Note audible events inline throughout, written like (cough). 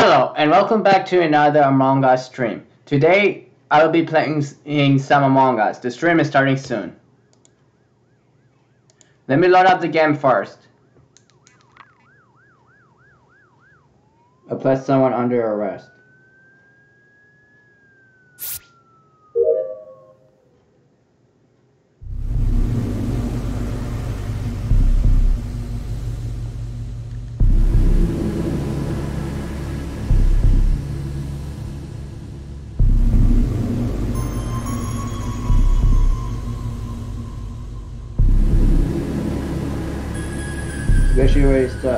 Hello, and welcome back to another Among Us stream. Today, I will be playing some Among Us. The stream is starting soon. Let me load up the game first. I placed someone under arrest. Especially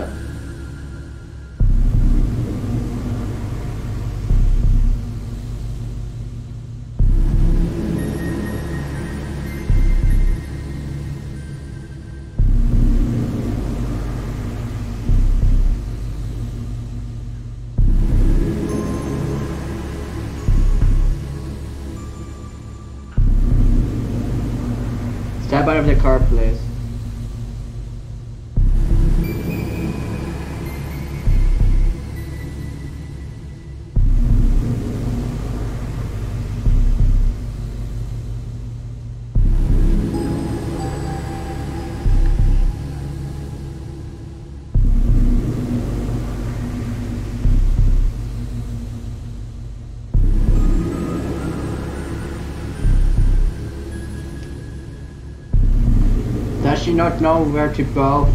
not know where to go?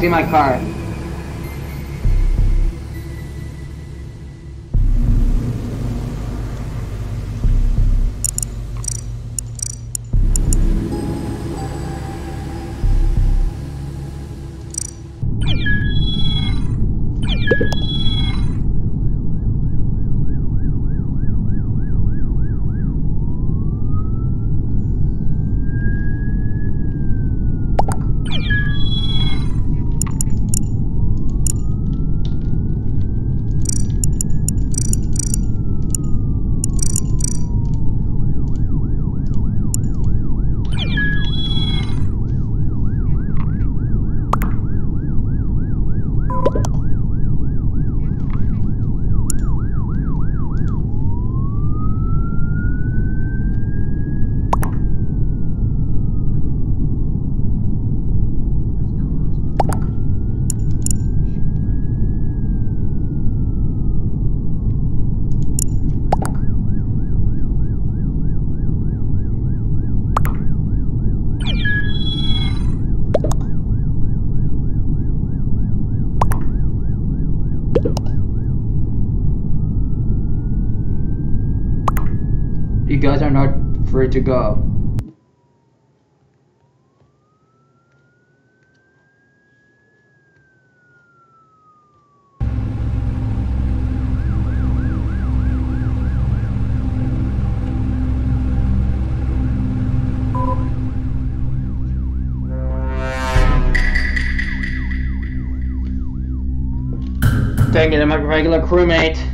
See my car. You guys are not free to go. Dang it, I'm a regular crewmate.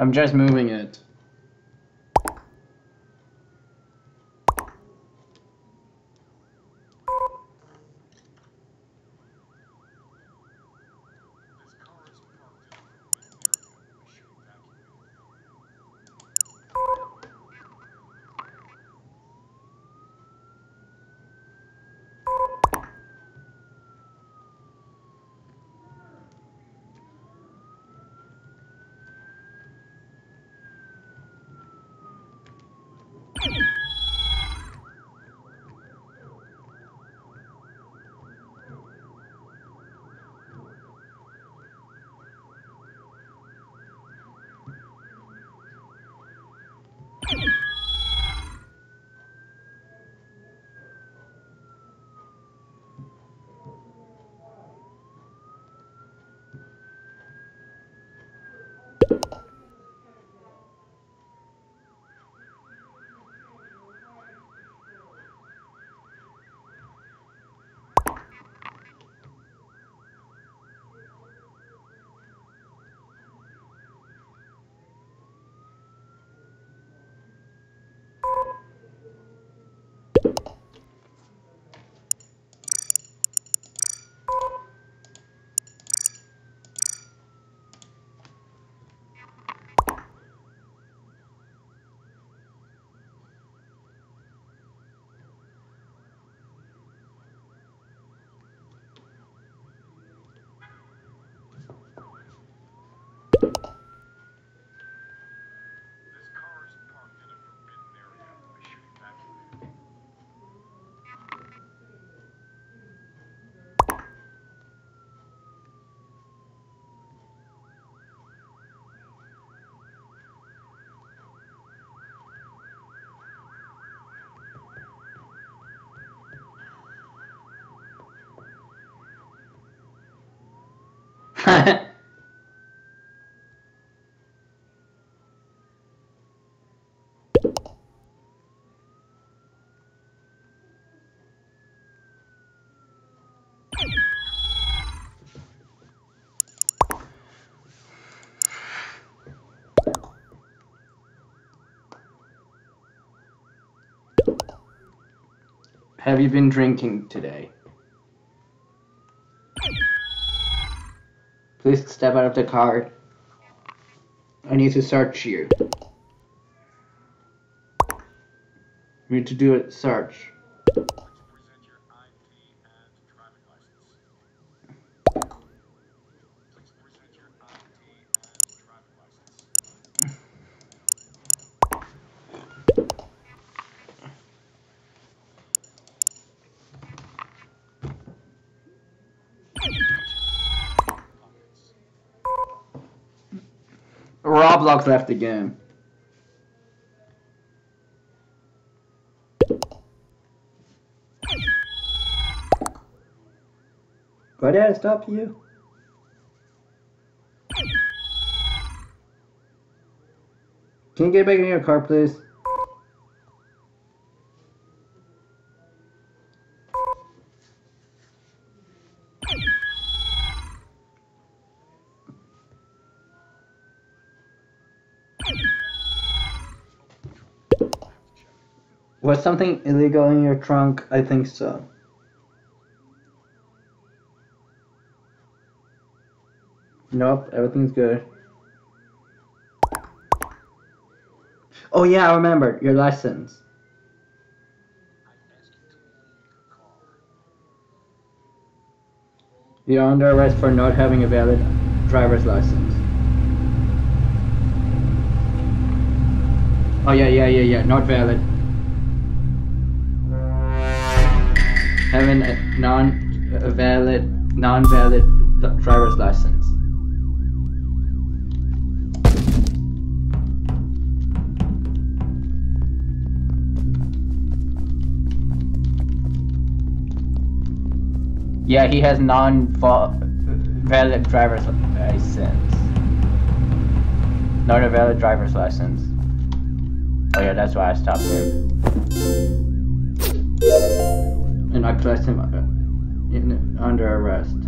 I'm just moving it. Have you been drinking today? Please step out of the car. I need to search you. We need to do a search. Would you present your ID and driving license? Please present your ID and driving license. Pockets. Roblox left the game. Why did I stop you? Can you get back in your car, please? Was something illegal in your trunk? I think so. Nope, everything's good. Oh yeah, I remember your license. You're under arrest for not having a valid driver's license. Oh yeah, yeah, yeah, yeah, not valid. Having a non a valid non-valid driver's license. Yeah, he has non-valid driver's license. Not a valid driver's license. Oh yeah, that's why I stopped him. And I placed him uh, under arrest.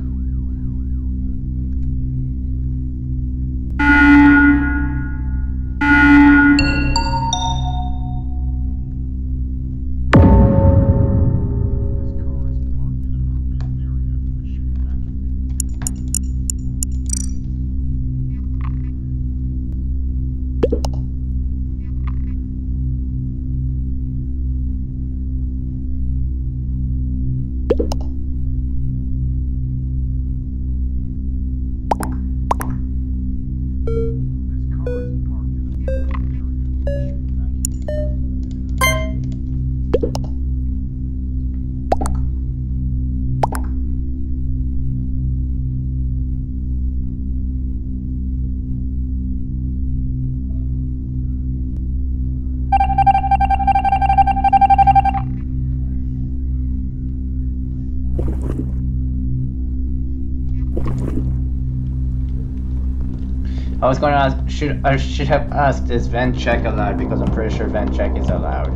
Was going to ask, should I should have asked is vent check allowed because I'm pretty sure vent check is allowed.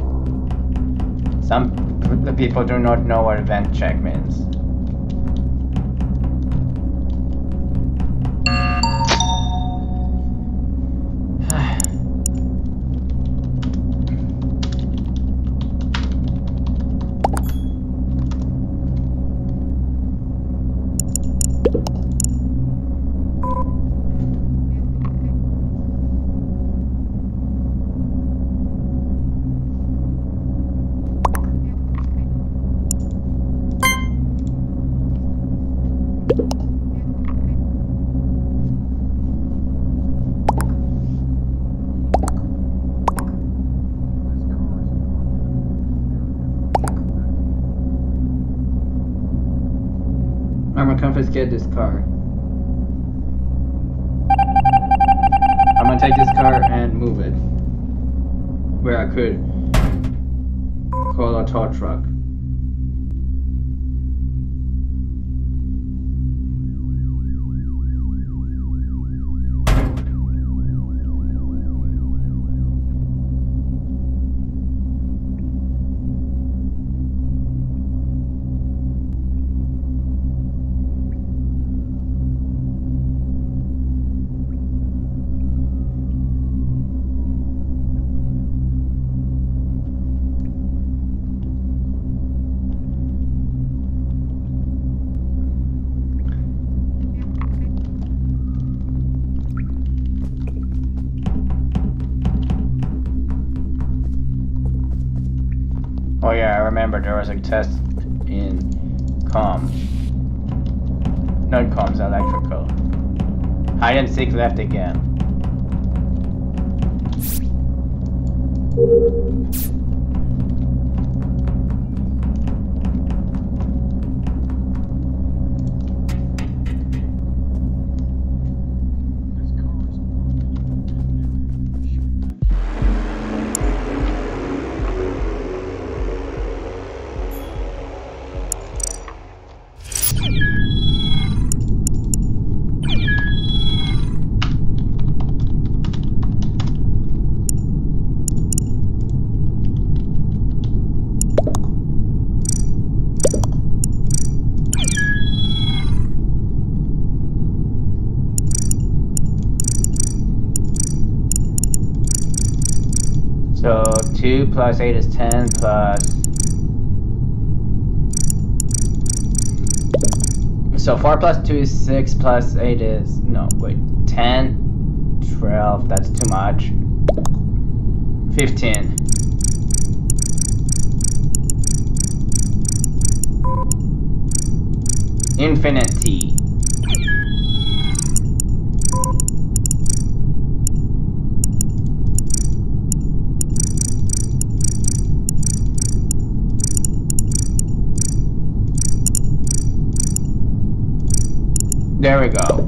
Some people do not know what vent check means. I'm this car. Remember So 2 plus 8 is 10 plus. So 4 plus 2 is 6 plus 8 is. No, wait. 10, 12, that's too much. 15. Infinity. There we go.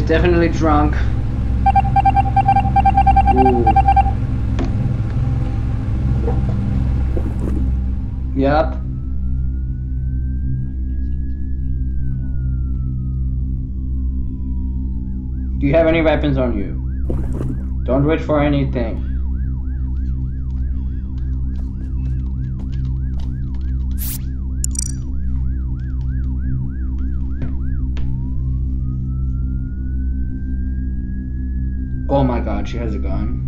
She's definitely drunk. Ooh. Yep. Do you have any weapons on you? Don't reach for anything. She has a gun.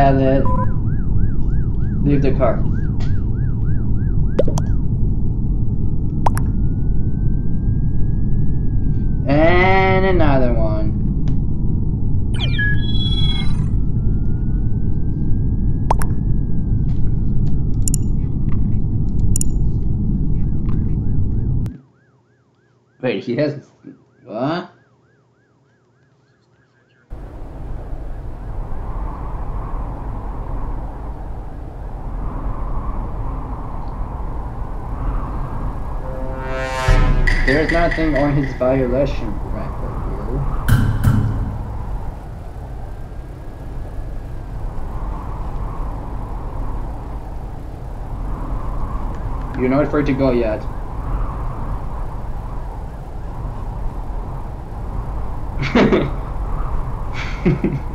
Valid. Leave nothing on his violation record, you. You're not free to go yet. (laughs)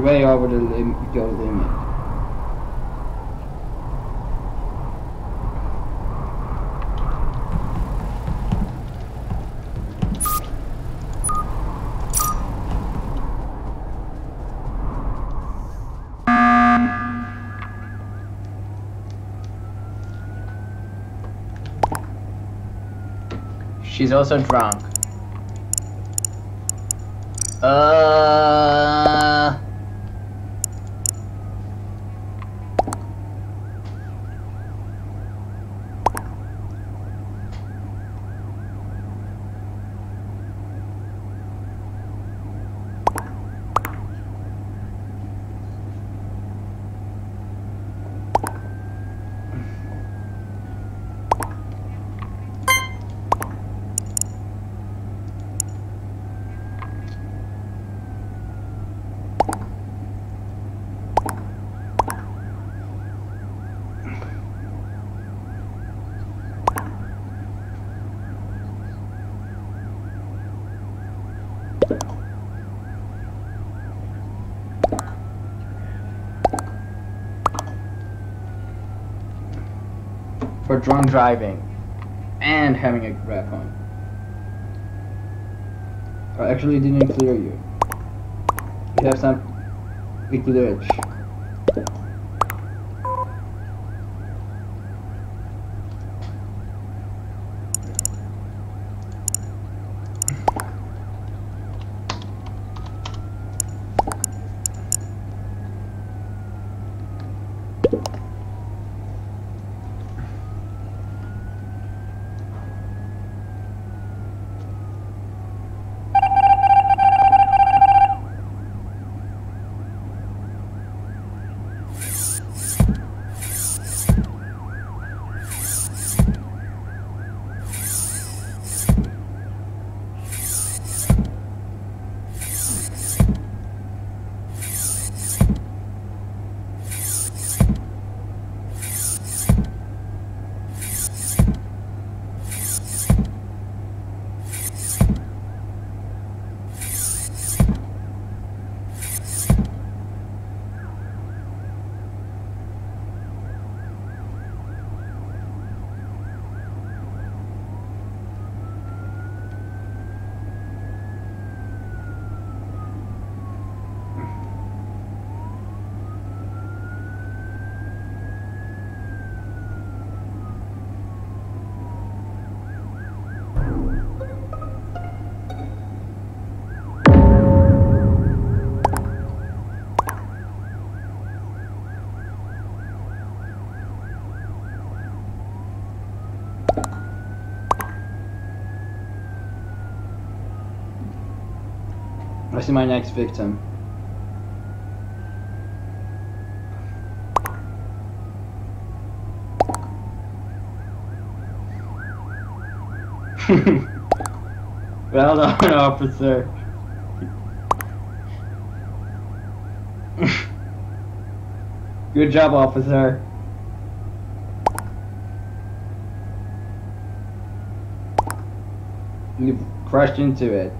You're way over the lim- your limit. She's also drunk. Uh. Drunk driving and having a rap on. I actually didn't clear you. You have some glitch. I see my next victim. well done, officer. (laughs) Good job, officer. You've crashed into it.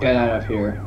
Get out of here.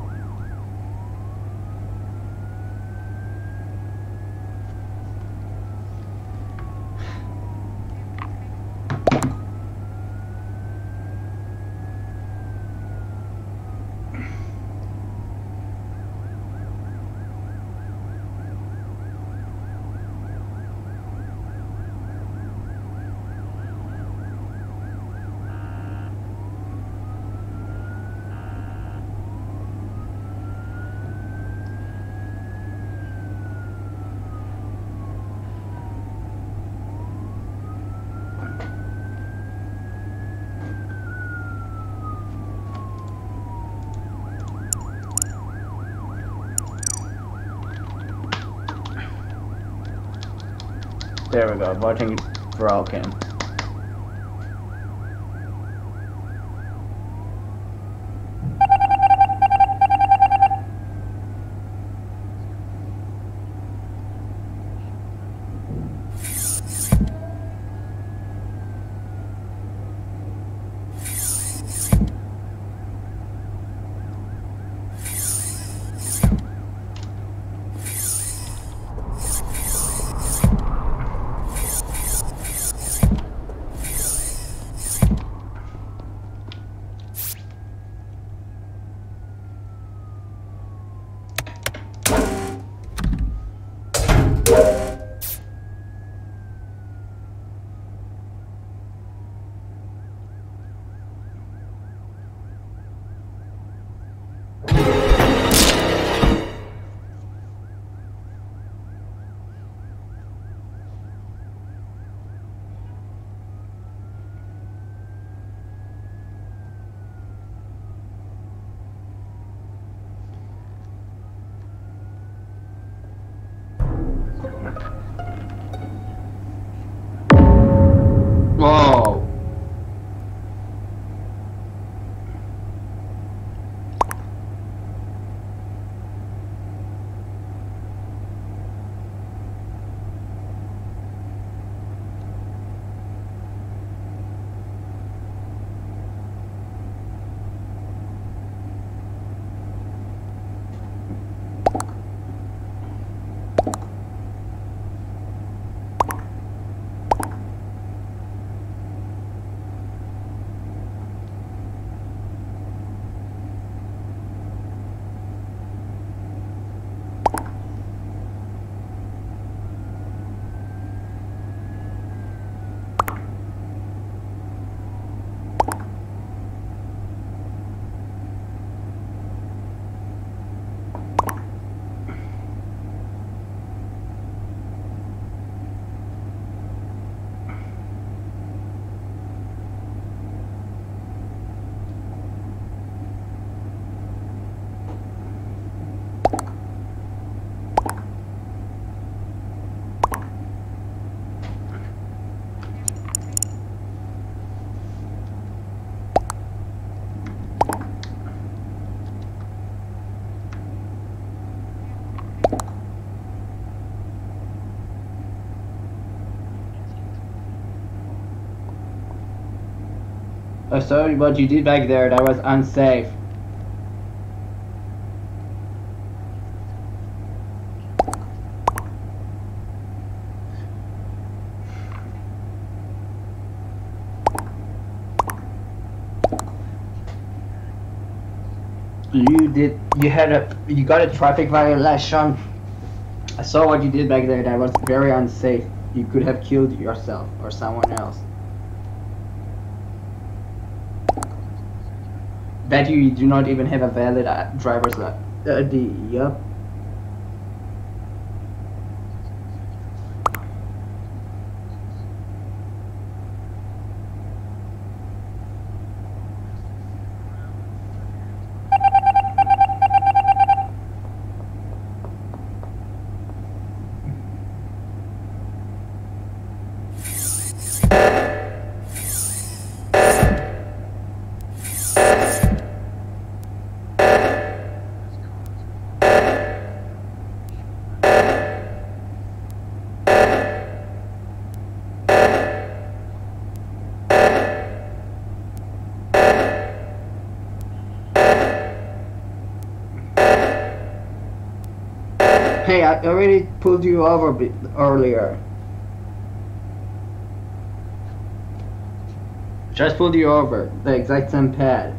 There we go. Voting broken. Whoa. Sorry, what you did back there, that was unsafe. You did, you had a, you got a traffic violation. I saw what you did back there, that was very unsafe. You could have killed yourself or someone else. That you you do not even have a valid uh, driver's li- ID. Yup. I already pulled you over earlier. Just pulled you over. The exact same pad.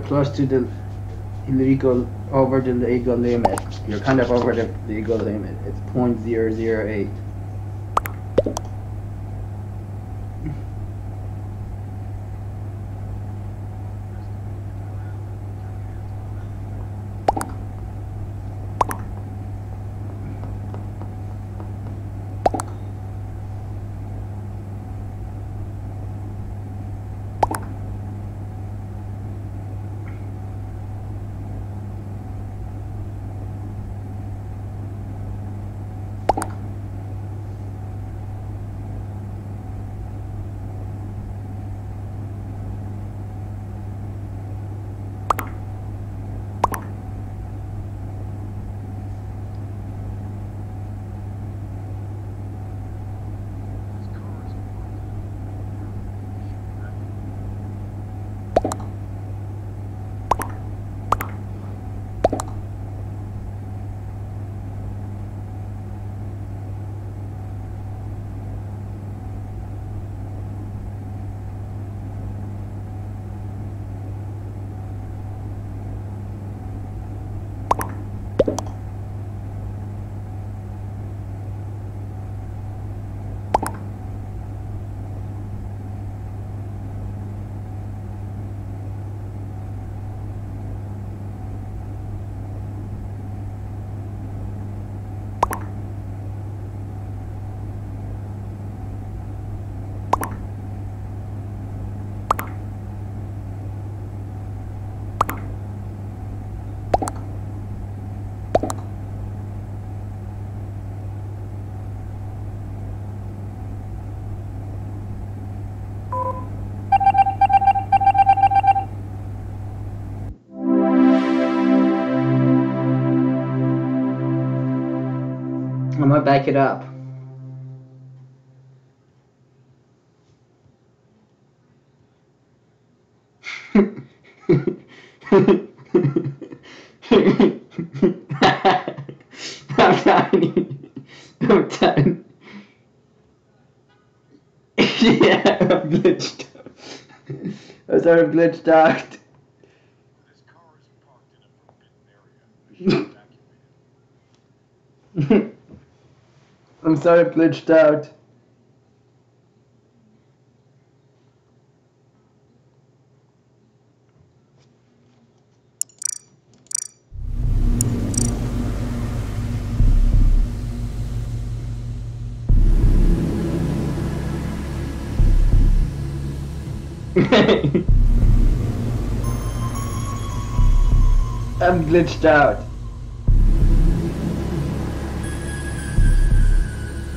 close to the illegal over the legal limit. You're kind of over the legal limit. It's 0.008. Gonna back it up. I'm done. I'm done. yeah, I'm glitched. I'm sorry, I'm glitched out. This car is parked in a forbidden area. You should evacuate it. I'm sorry, (laughs) I'm glitched out. I'm glitched out.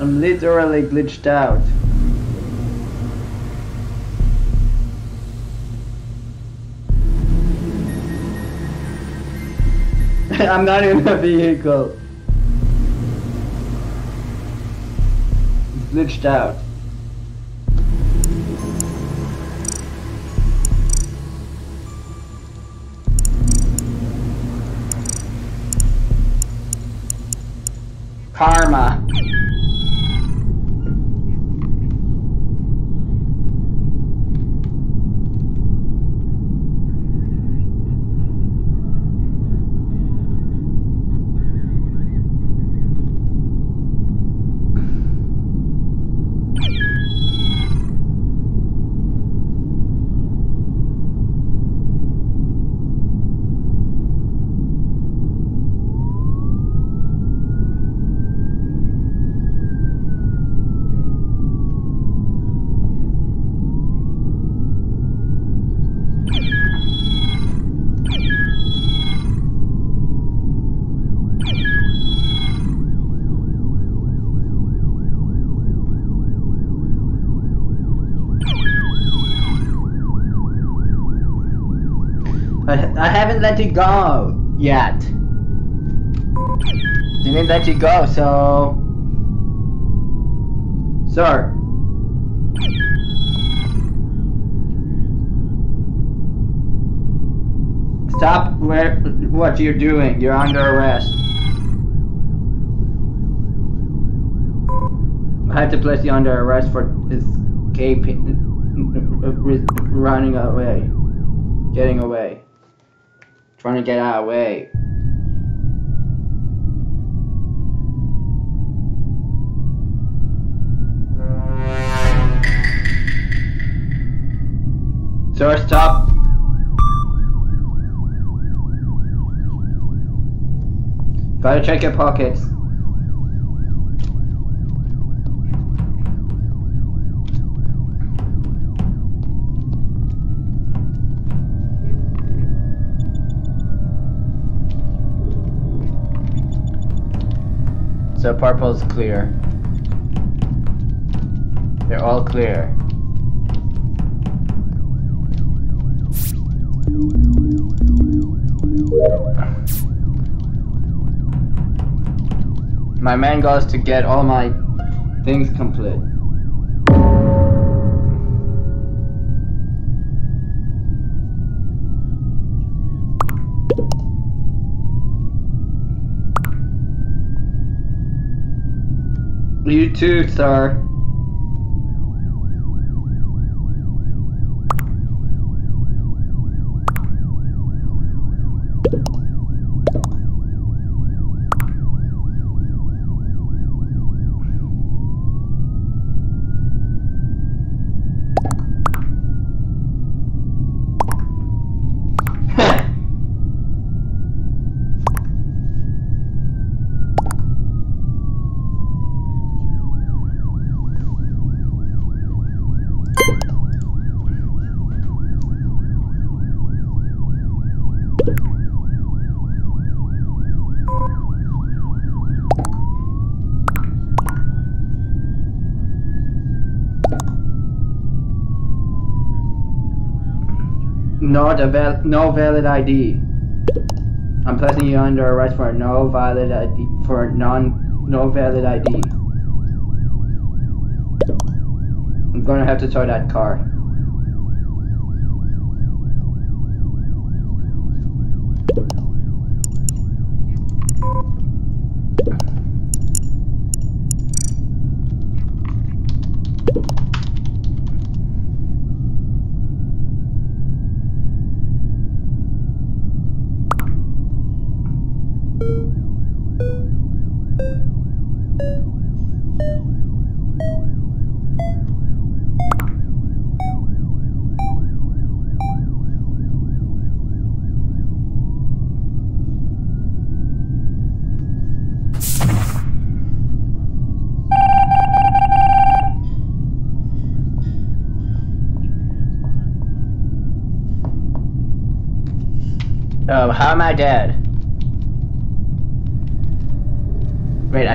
I'm literally glitched out. (laughs) I'm not in a vehicle. Glitched out. Karma. I, I haven't let it go yet. Didn't let you go, so. Sir. Stop where, what you're doing. You're under arrest. I have to place you under arrest for escaping, running away, getting away. Trying to get out of the way. Sir, stop. Gotta check your pockets. So purple's clear. They're all clear. My man goes to get all my things complete. You too, sir. A val- no valid ID. I'm placing you under arrest for no valid ID for non no valid ID. I'm gonna have to tow that car.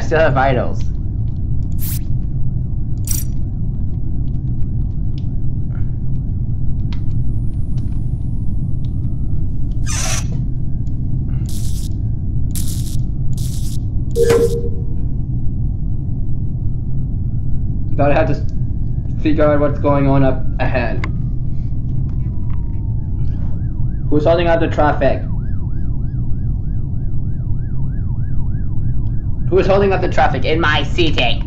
Still have vitals. Gotta have to figure out what's going on up ahead. Who's holding out the traffic? Is holding up the traffic in my seating?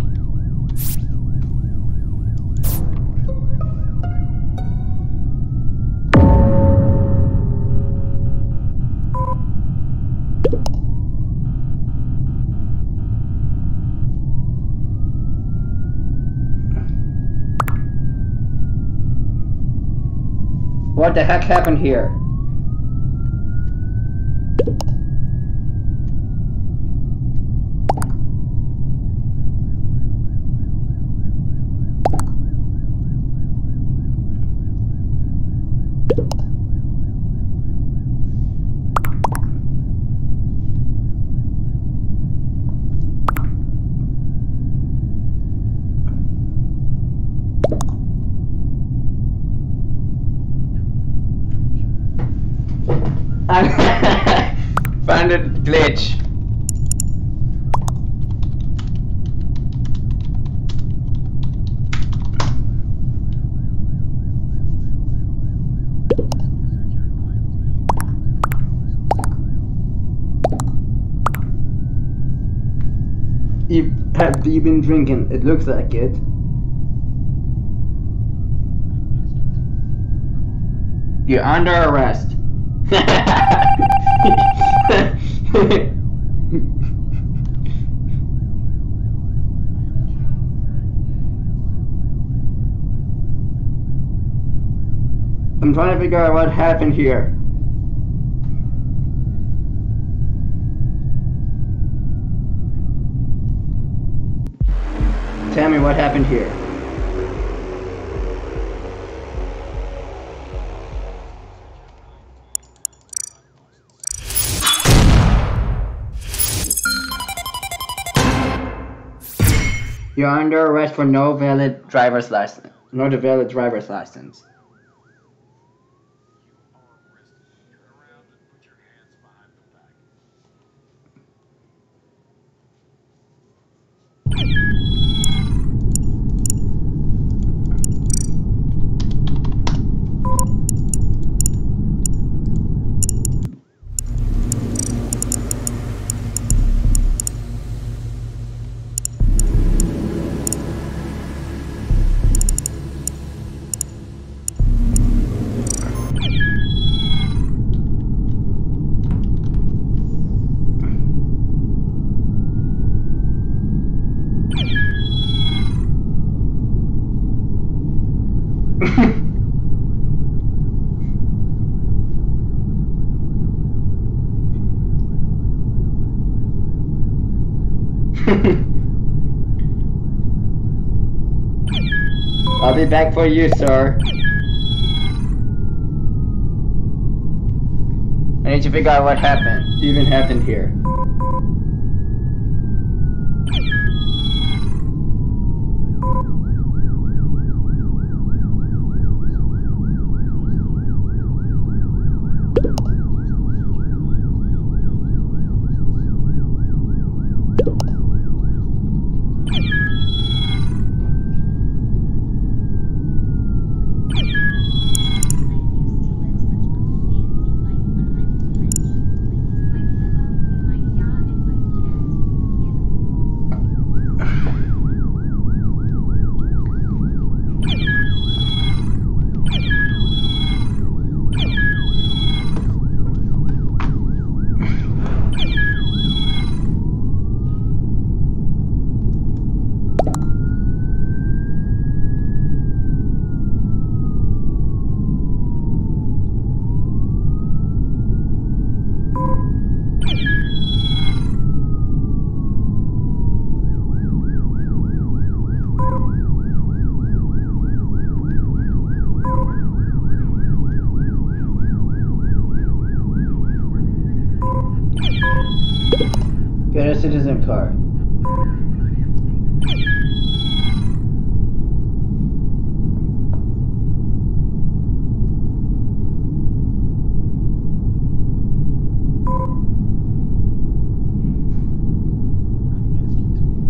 What the heck happened here? Glitch. You have you been drinking? It looks like it. You're under arrest. (laughs) (laughs) I'm trying to figure out what happened here. Tell me what happened here. You're under arrest for no valid driver's license. No valid driver's license. Back for you, sir. I need to figure out what happened. Even happened here. Get a citizen car. I ask you to leave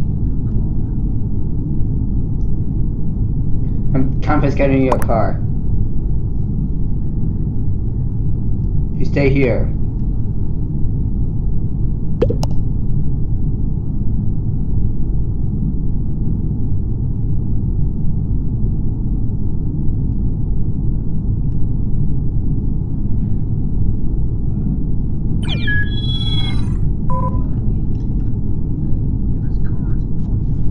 the car. I'm confiscating your car. You stay here. This car is parked.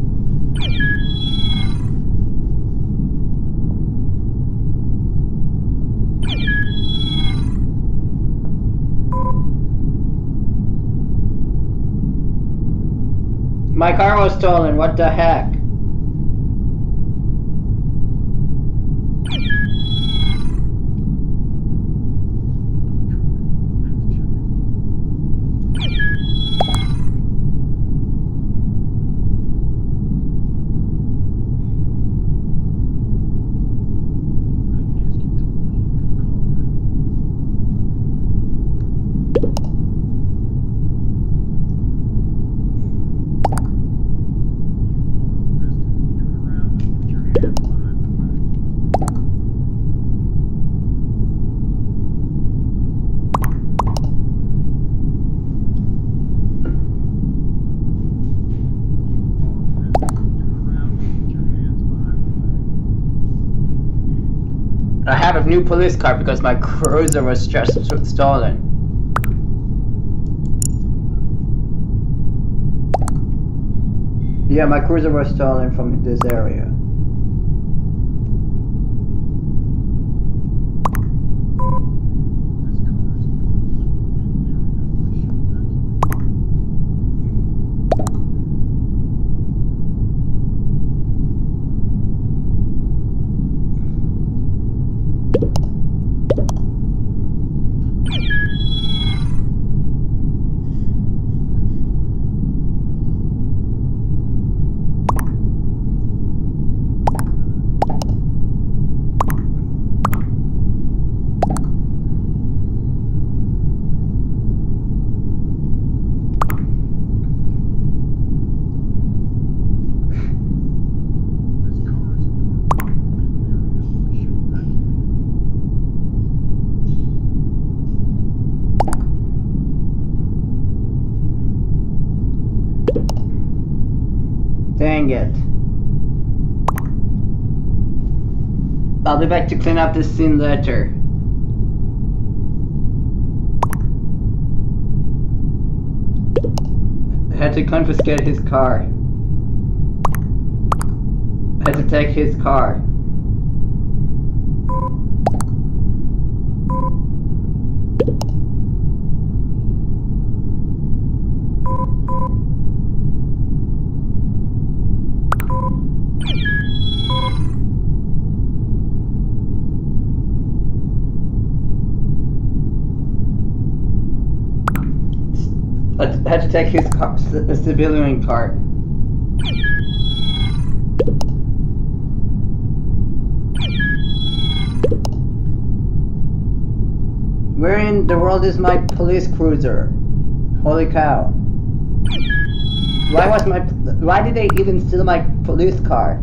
My car was stolen. What the heck? I have a new police car because my (laughs) cruiser was just stolen. Yeah, my cruiser was stolen from this area. Back to clean up this scene later. I had to confiscate his car. I had to take his car. I had to take his car, civilian car. Where in the world is my police cruiser? Holy cow. Why was my why did they even steal my police car?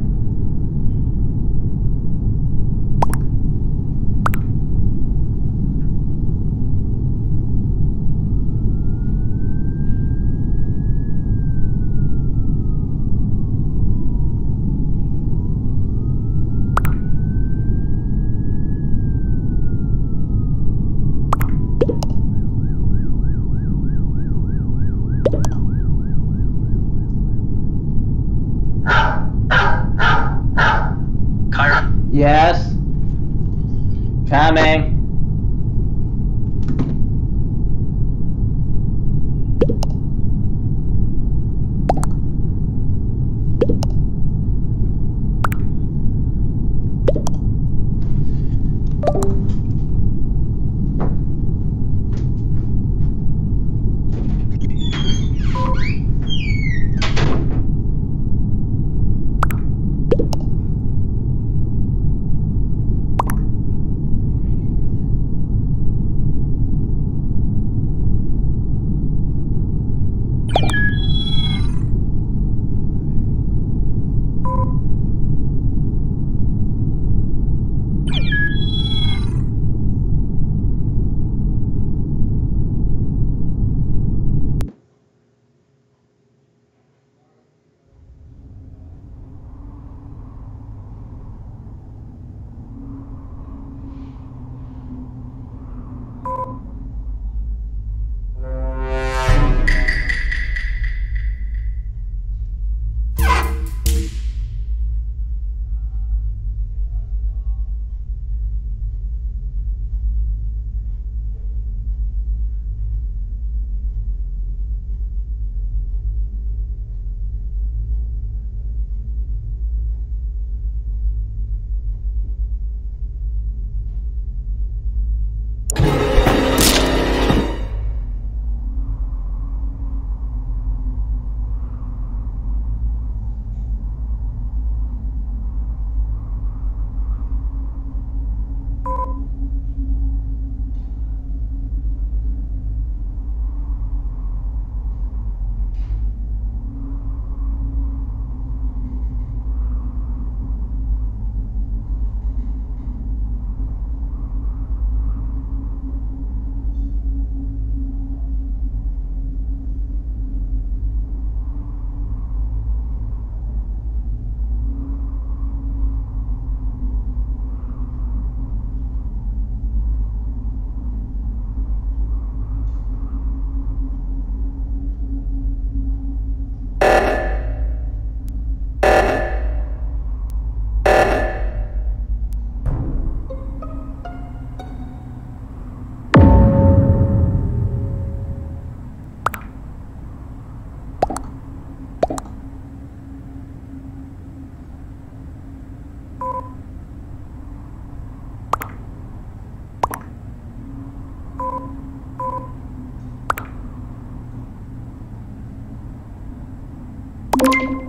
you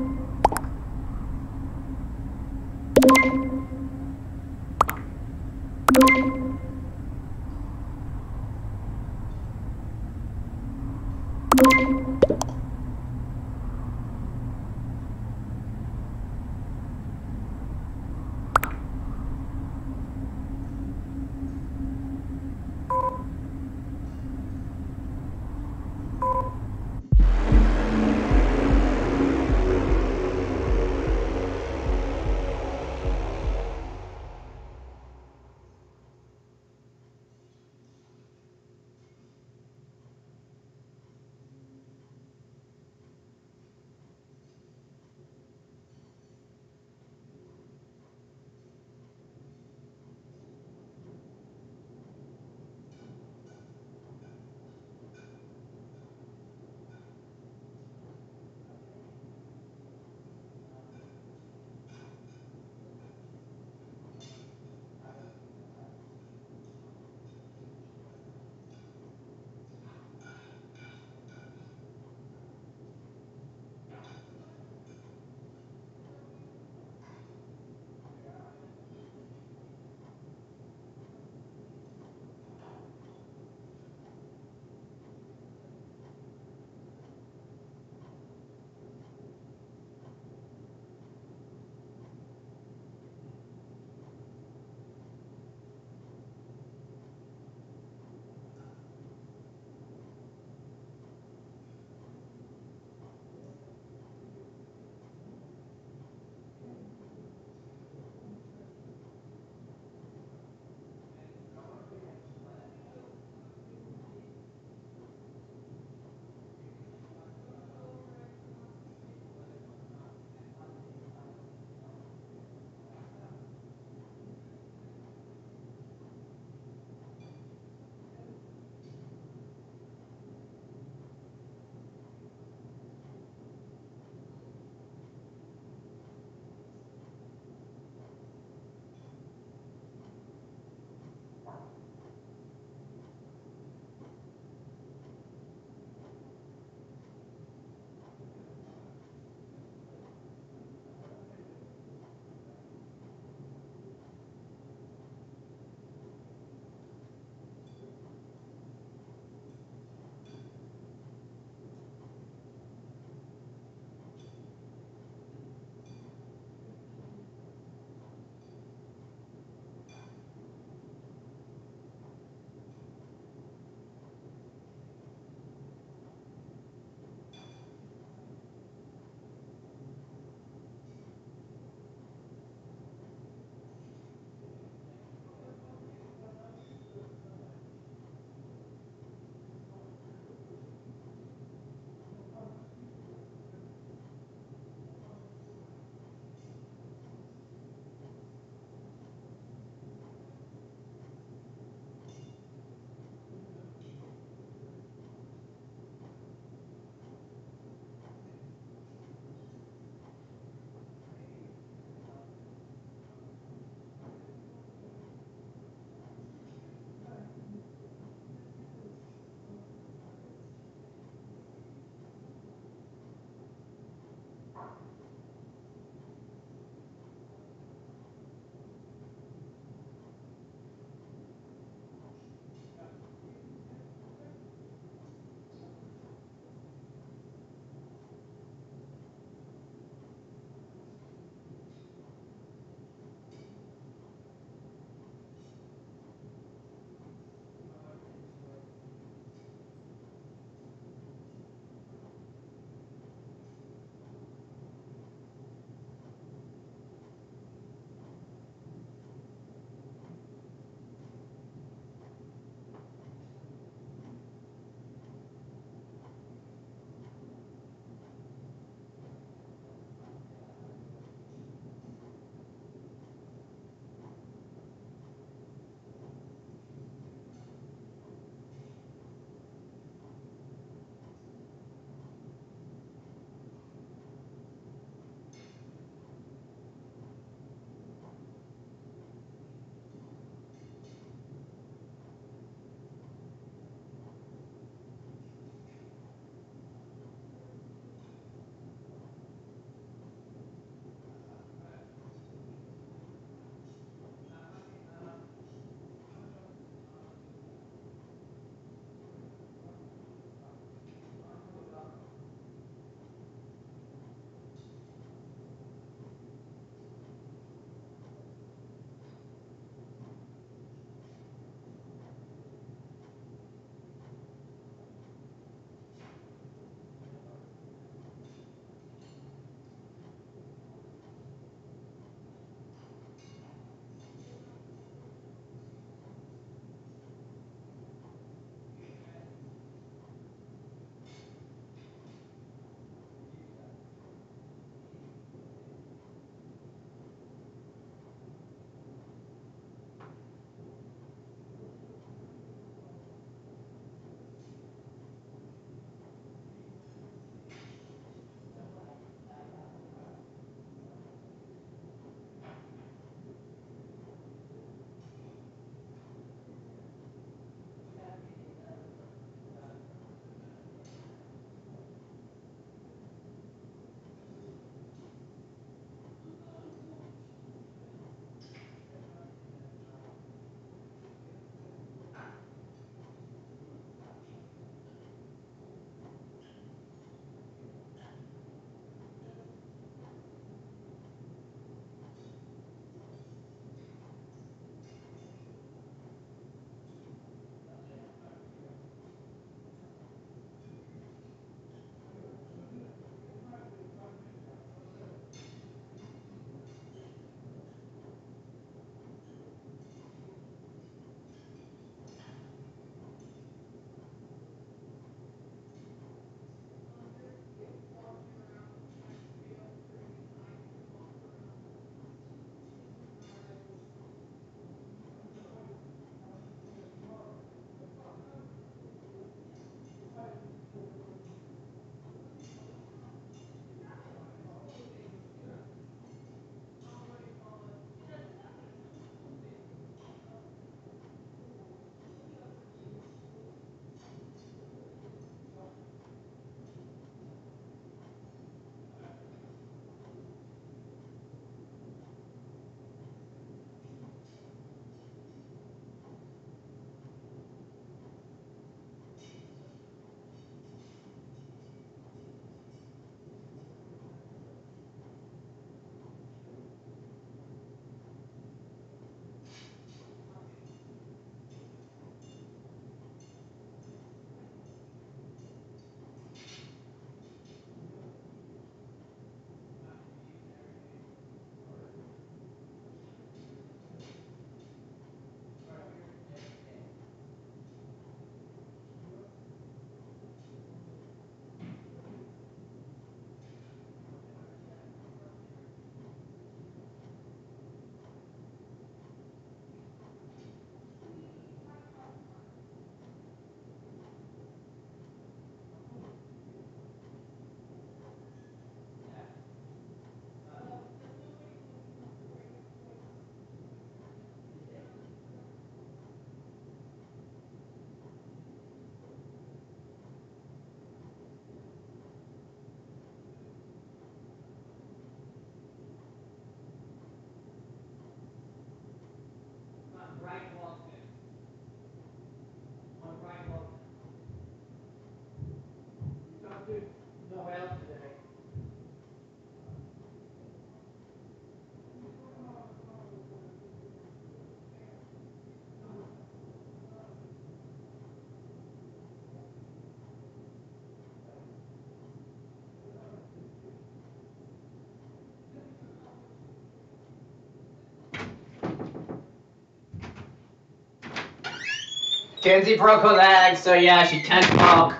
Kenzie broke her leg, so yeah, she can't walk.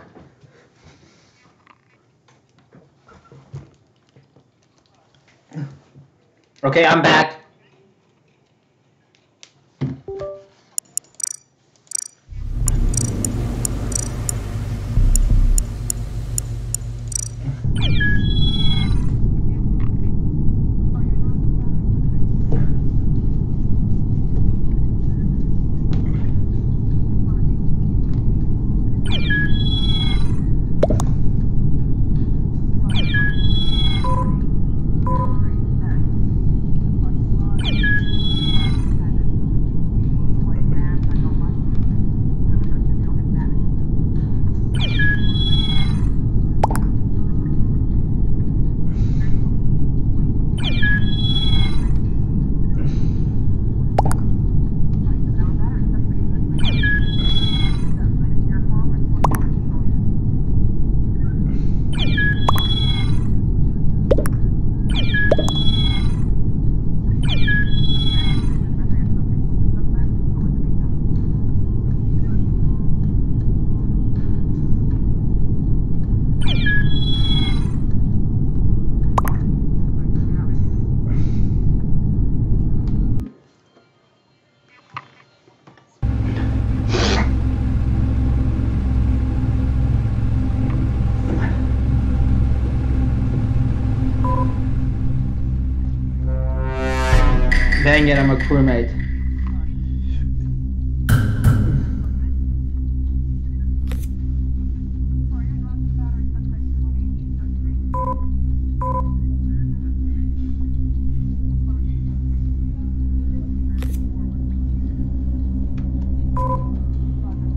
Okay, I'm back. Dang it, I'm a crewmate.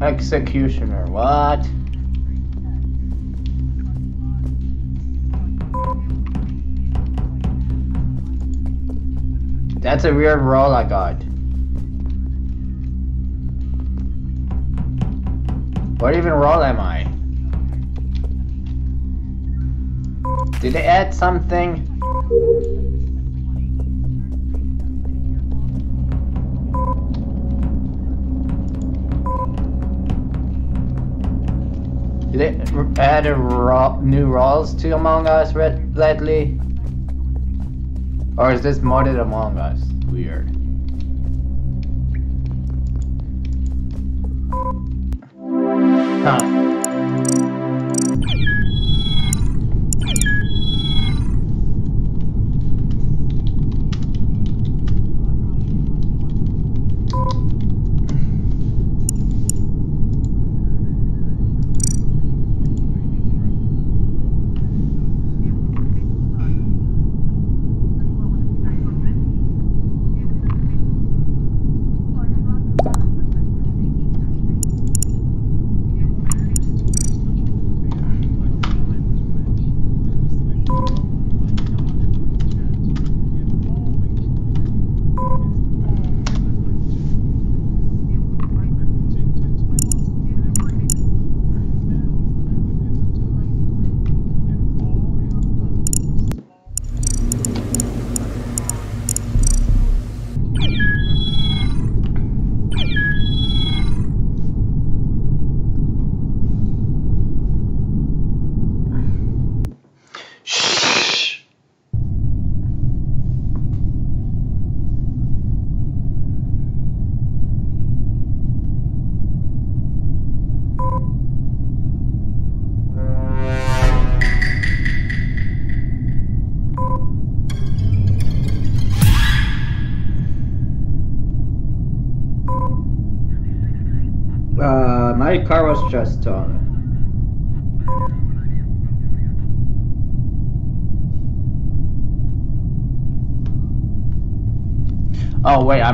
Executioner, what? That's a weird role I got. What even role am I? Did they add something? Did they add a ro- new roles to Among Us red- lately? Or is this modded Among Us? Weird.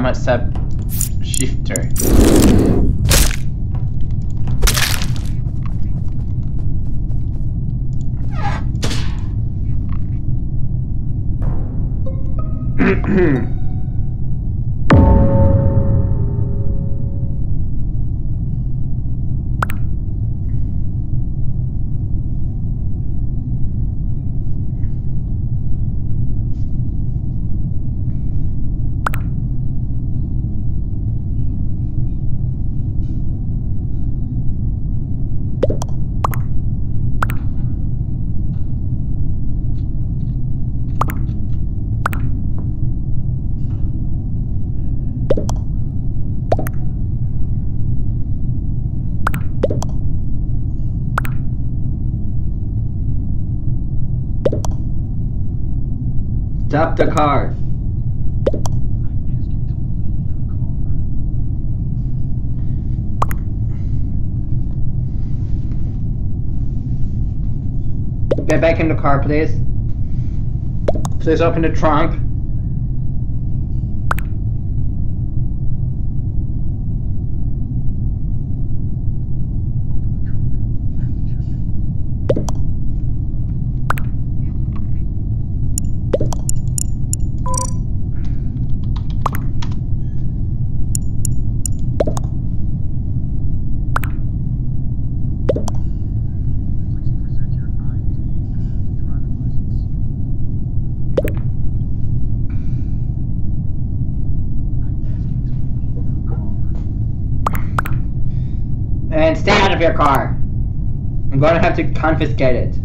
Oh wait, I'm car. Get back in the car, please. Please open the trunk. Open the trunk. I have to check it. Please present your ID and driving license. I ask you to leave the car. And stay out of your car. I'm gonna have to confiscate it.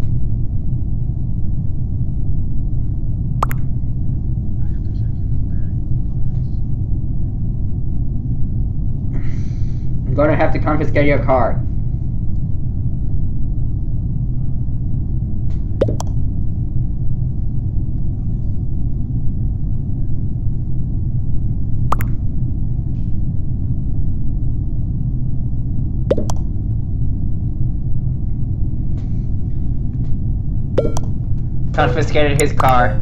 I'm gonna have to confiscate your car. Confiscated his car.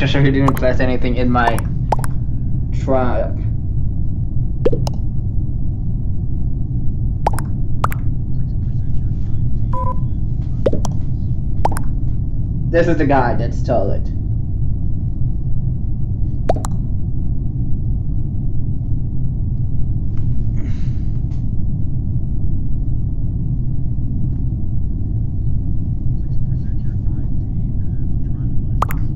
Make sure he didn't place anything in my truck. This is the guy that stole it. Please present your ID and driving license.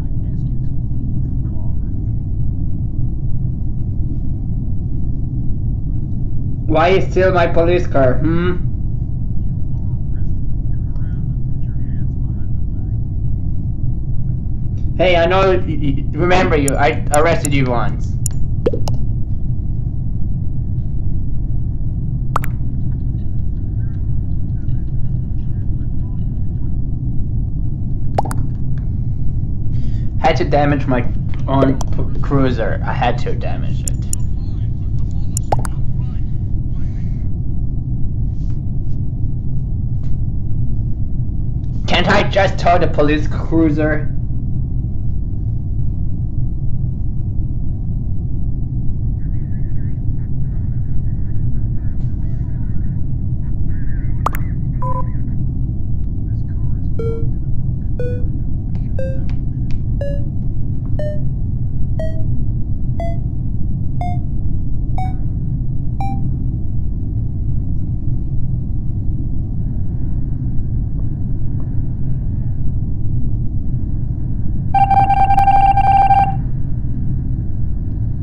I ask you to leave the car. Why is still my police car? Hmm? You. Hey, I know. Remember you? I arrested you once. Had to damage my own cruiser. I had to damage it. Can't I just tow the police cruiser? This car is parked in a forbidden area. Shouldn't have been.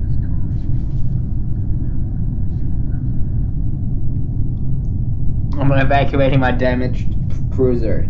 This car is parked in a forbidden area. Shouldn't have been. I'm evacuating my damaged cruiser.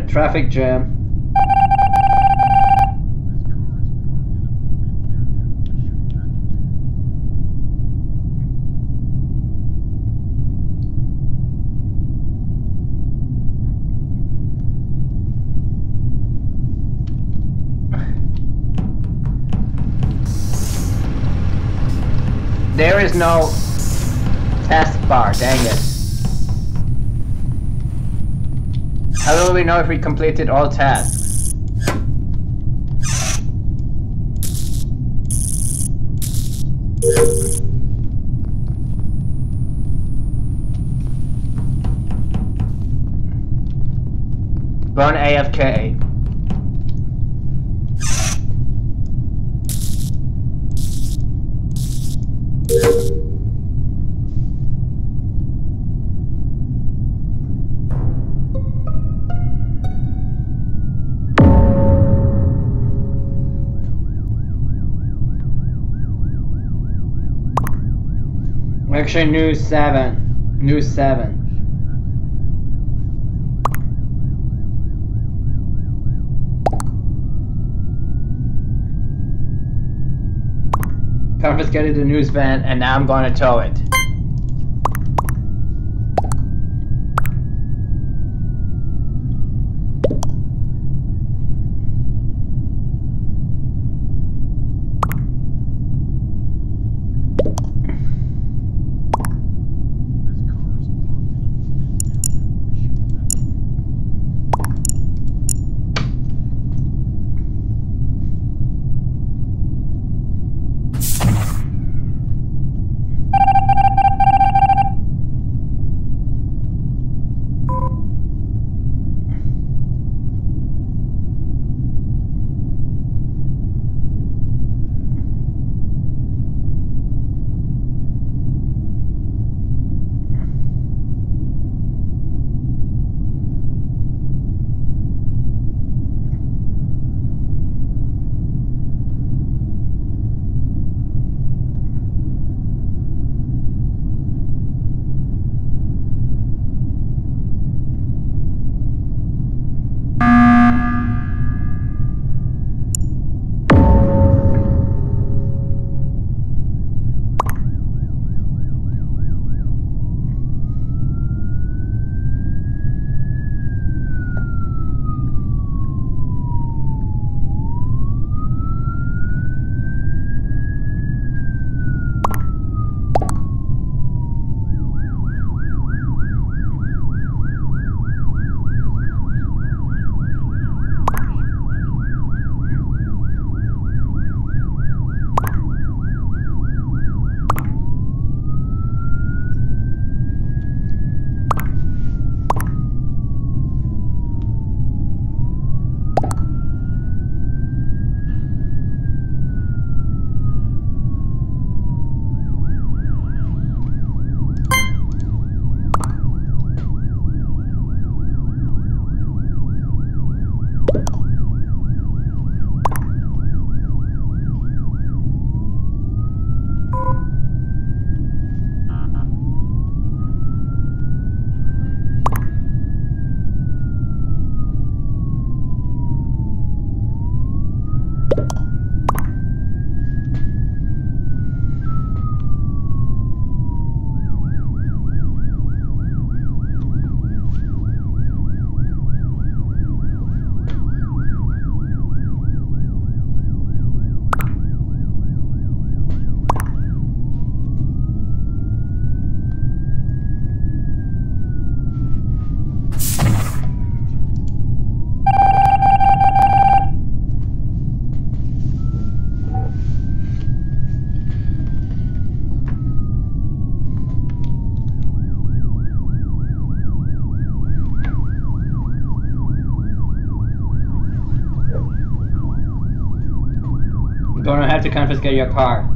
should jam. There is no taskbar, dang it. How will we know if we completed all tasks? Actually, news seven. News seven. confiscated the news van, and now I'm going to tow it. Confiscate your car.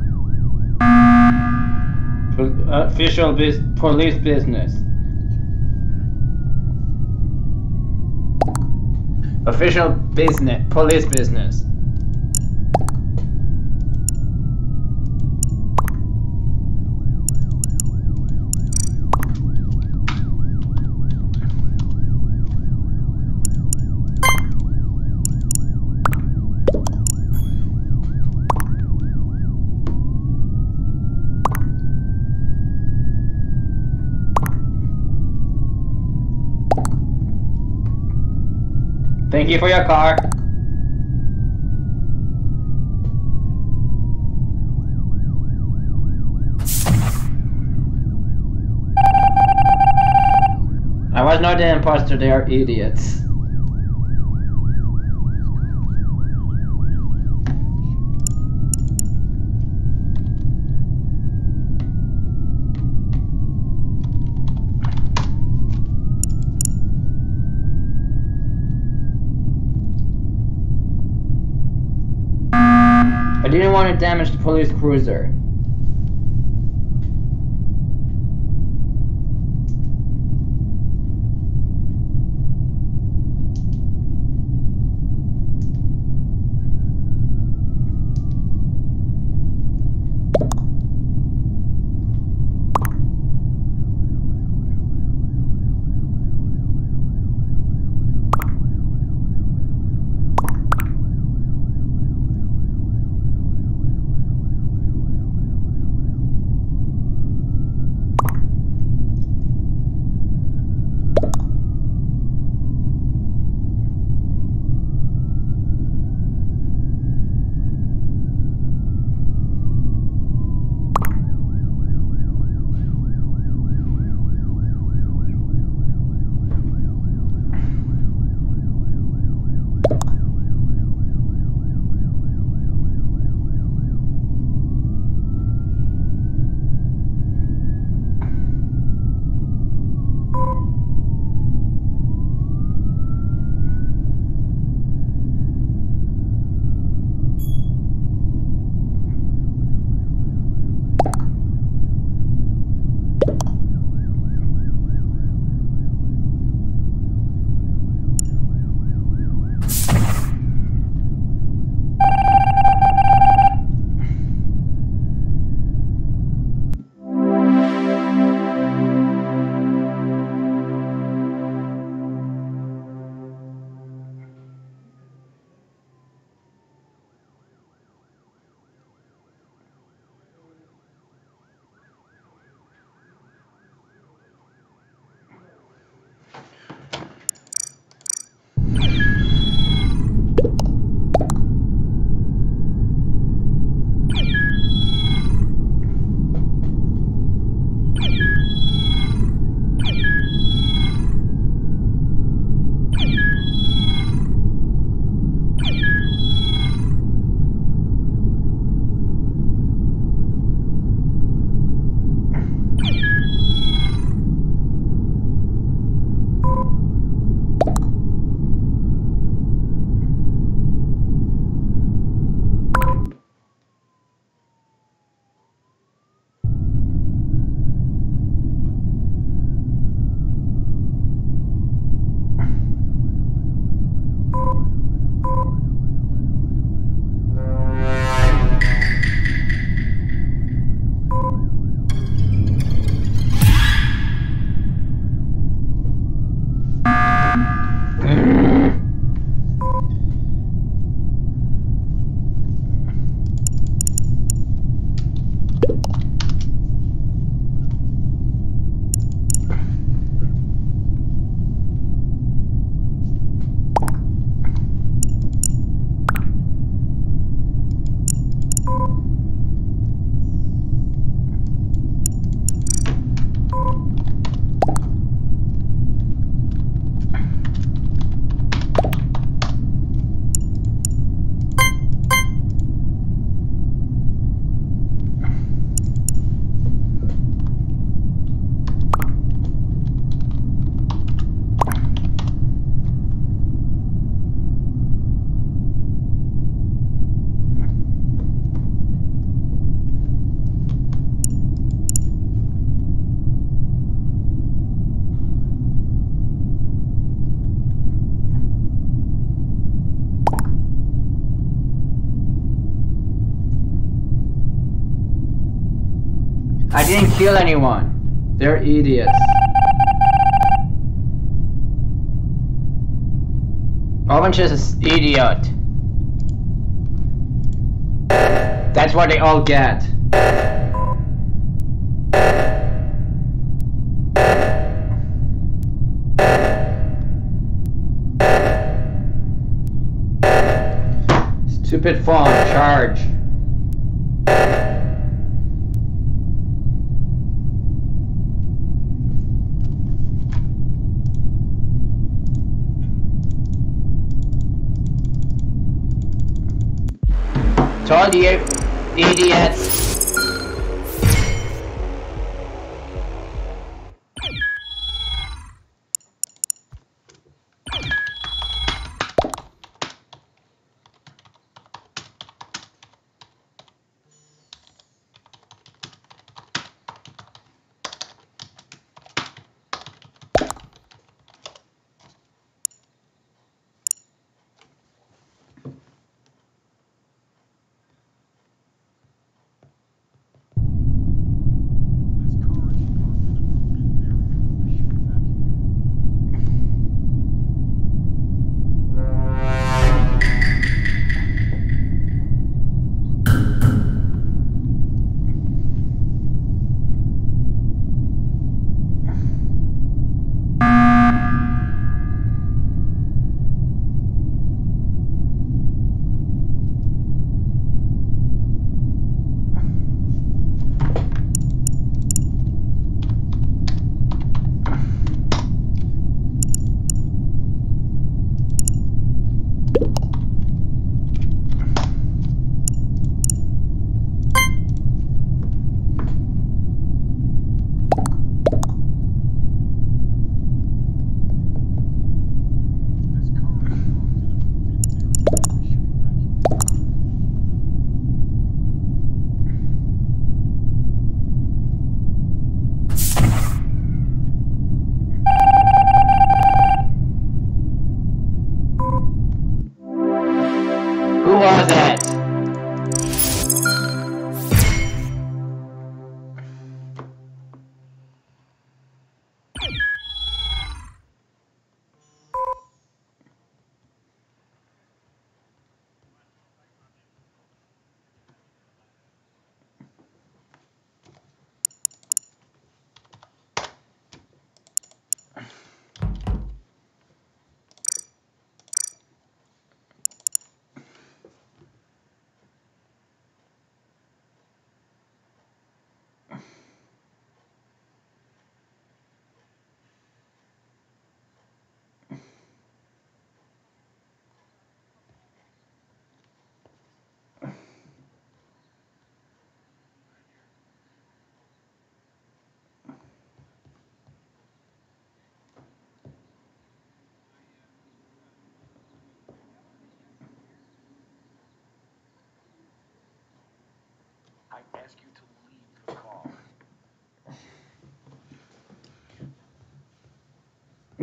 Uh, official bus- police business. Official business, police business. Thank you for your car. I was not the imposter, they are idiots. Didn't want to damage the police cruiser. Kill anyone. They're idiots. Orange is an idiot. That's what they all get. Stupid phone, charge. Told you, idiots.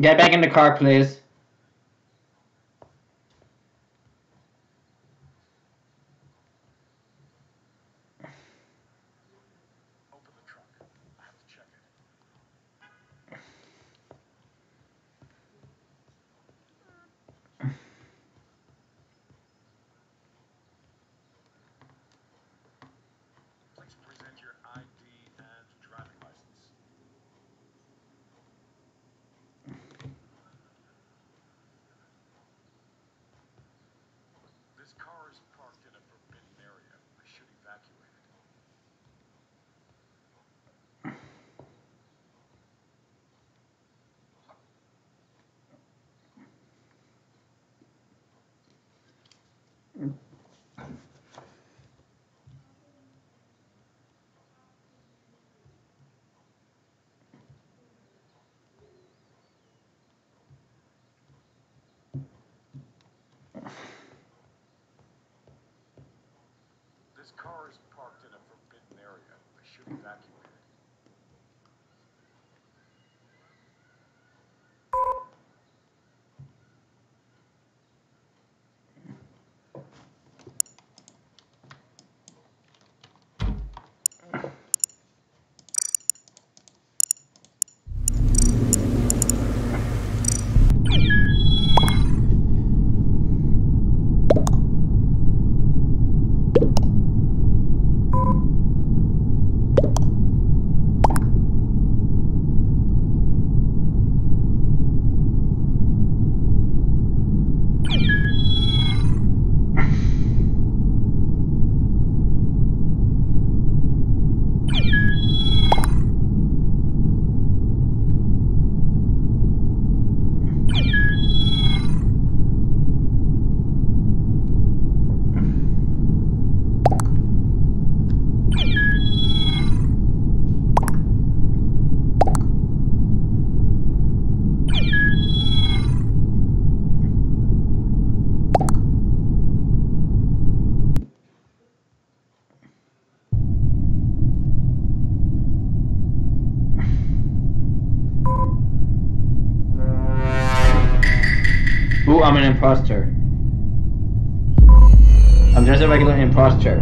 Get back in the car, please. Open the trunk. I have to check it. Please present your ID and driving license. This car is parked in a forbidden area. I should evacuate it. This car is parked in a forbidden area. I should evacuate it. Ooh, I'm an imposter. Um, I'm just a regular imposter.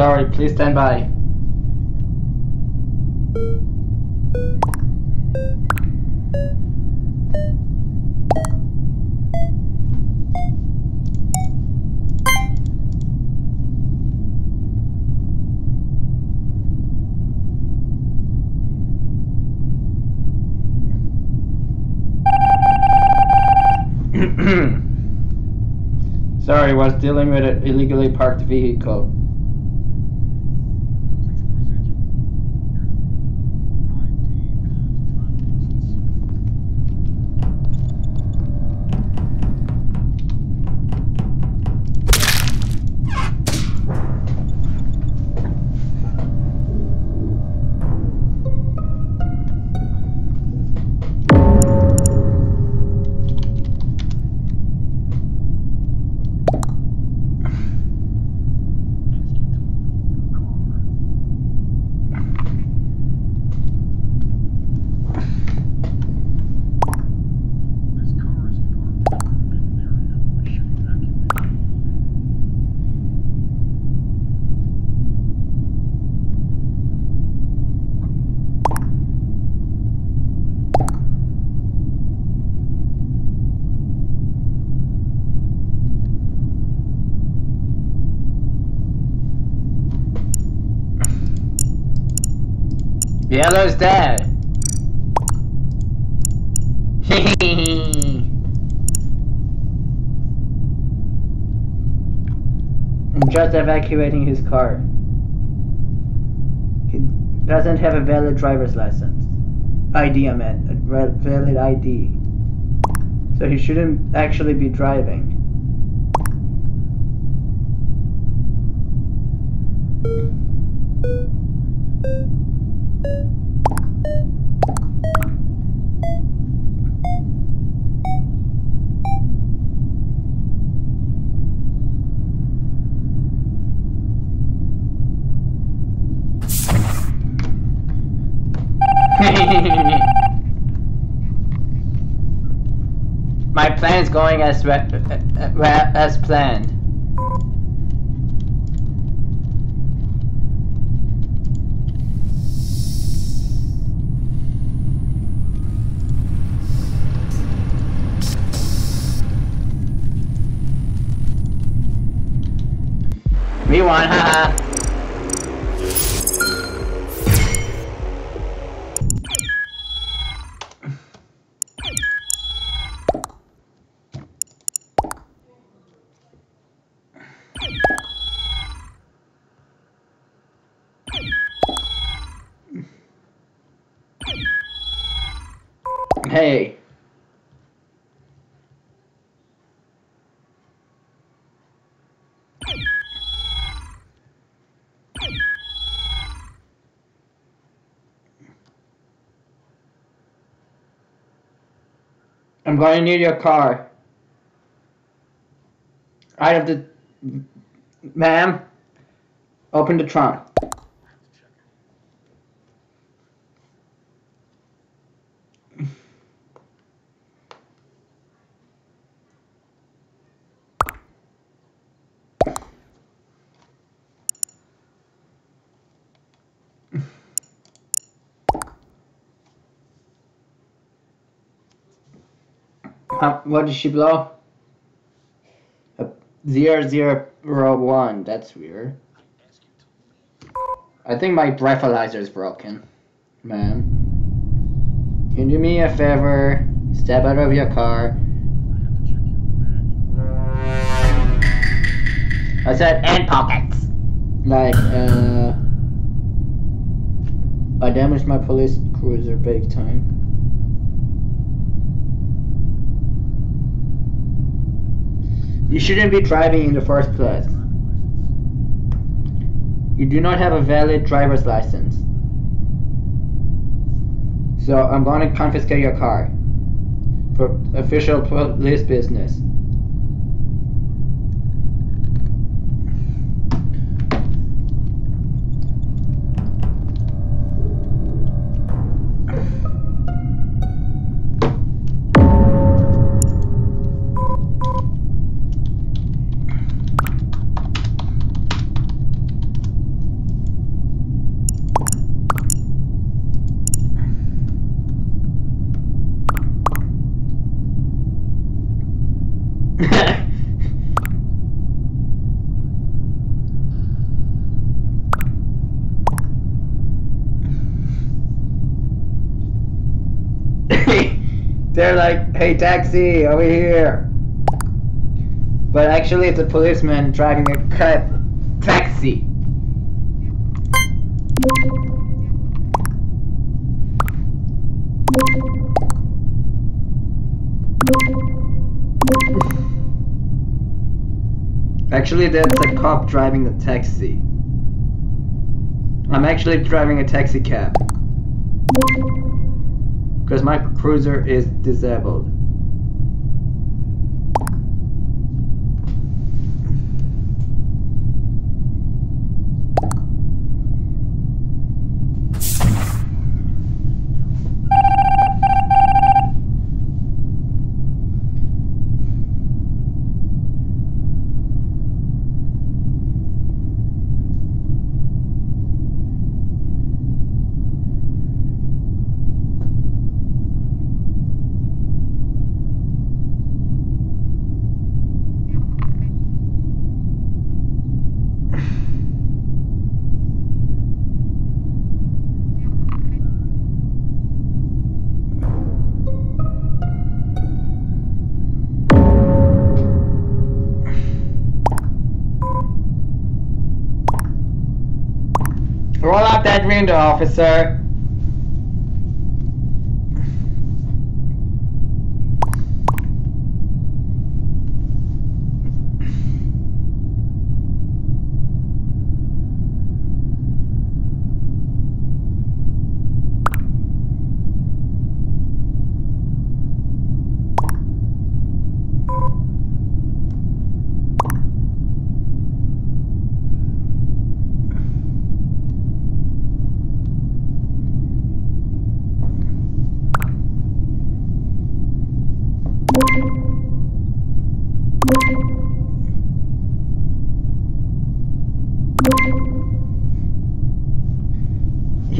Sorry, please stand by. (coughs) Sorry, was dealing with an illegally parked vehicle. I'm evacuating his car. He doesn't have a valid driver's license. ID, I meant. A valid ID. So he shouldn't actually be driving. I'm going to need your car. I have the. Ma'am, open the trunk. What did she blow? A zero zero one. That's weird. I think my breathalyzer is broken. Man. Can you do me a favor? Step out of your car. I said And pockets. like uh I damaged my police cruiser big time. You shouldn't be driving in the first place. You do not have a valid driver's license. So I'm going to confiscate your car for official police business. Hey, taxi, over here. But actually, it's a policeman driving a cut taxi. Actually, that's a cop driving a taxi. I'm actually driving a taxi cab. Because my cruiser is disabled. Officer.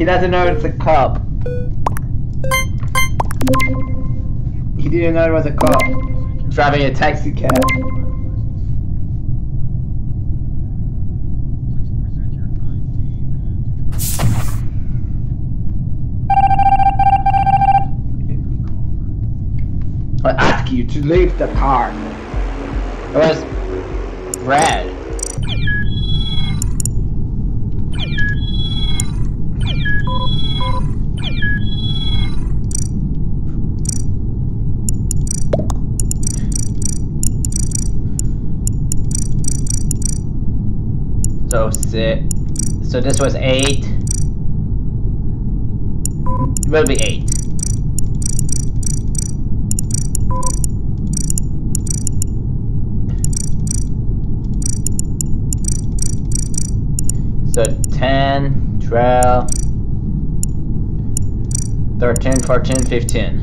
He doesn't know it's a cop. He didn't know it was a cop. Driving a taxi cab. I ask you to leave the car. It was red. So this was 8. Will be 8. So 10, 12, 13, 14, 15.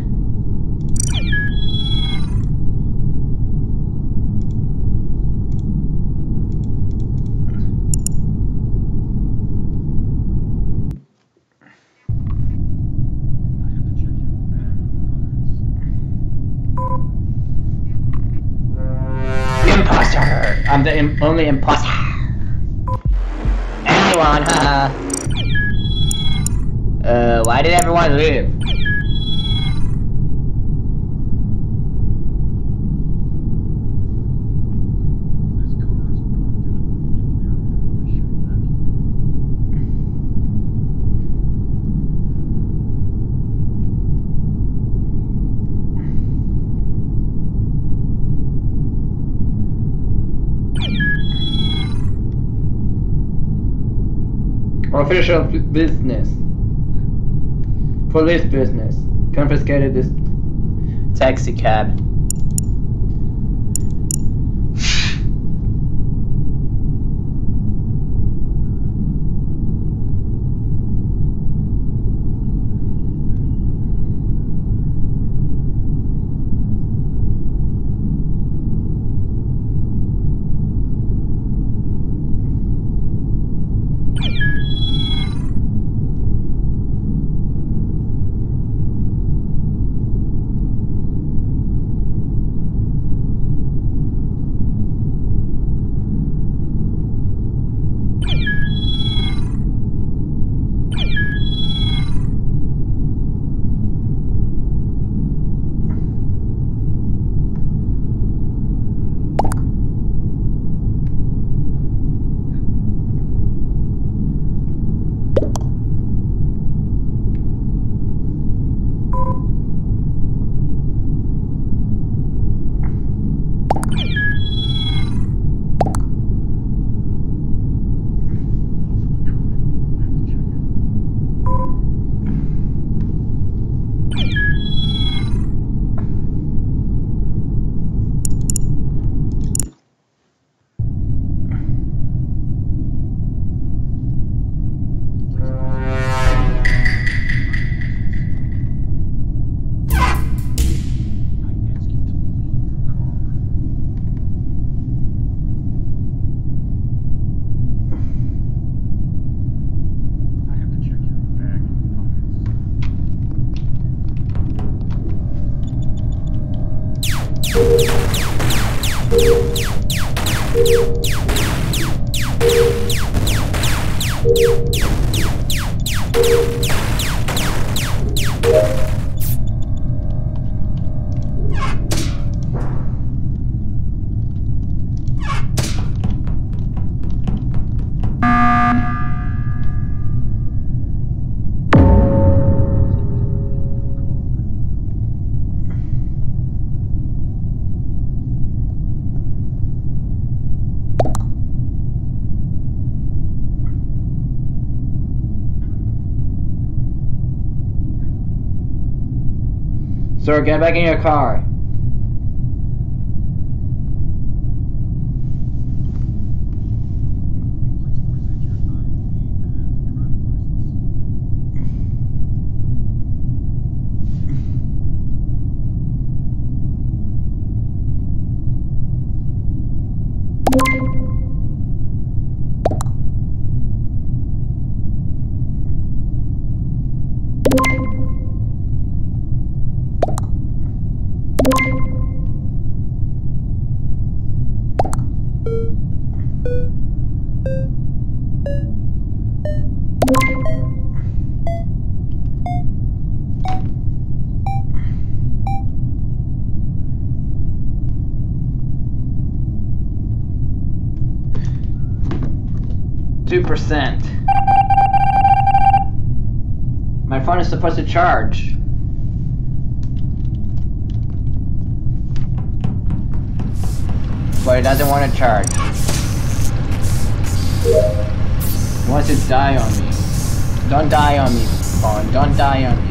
I'm only imposter. Anyone, haha. Uh, why did everyone leave? This car is parked in a forbidden area. I should evacuate it. Official business. Police business. Confiscated this. Taxi cab. Get back in your car. Please present your ID and driving license. Two percent. My phone is supposed to charge. But it doesn't want to charge. It wants to die on me. Don't die on me, phone. Don't die on me.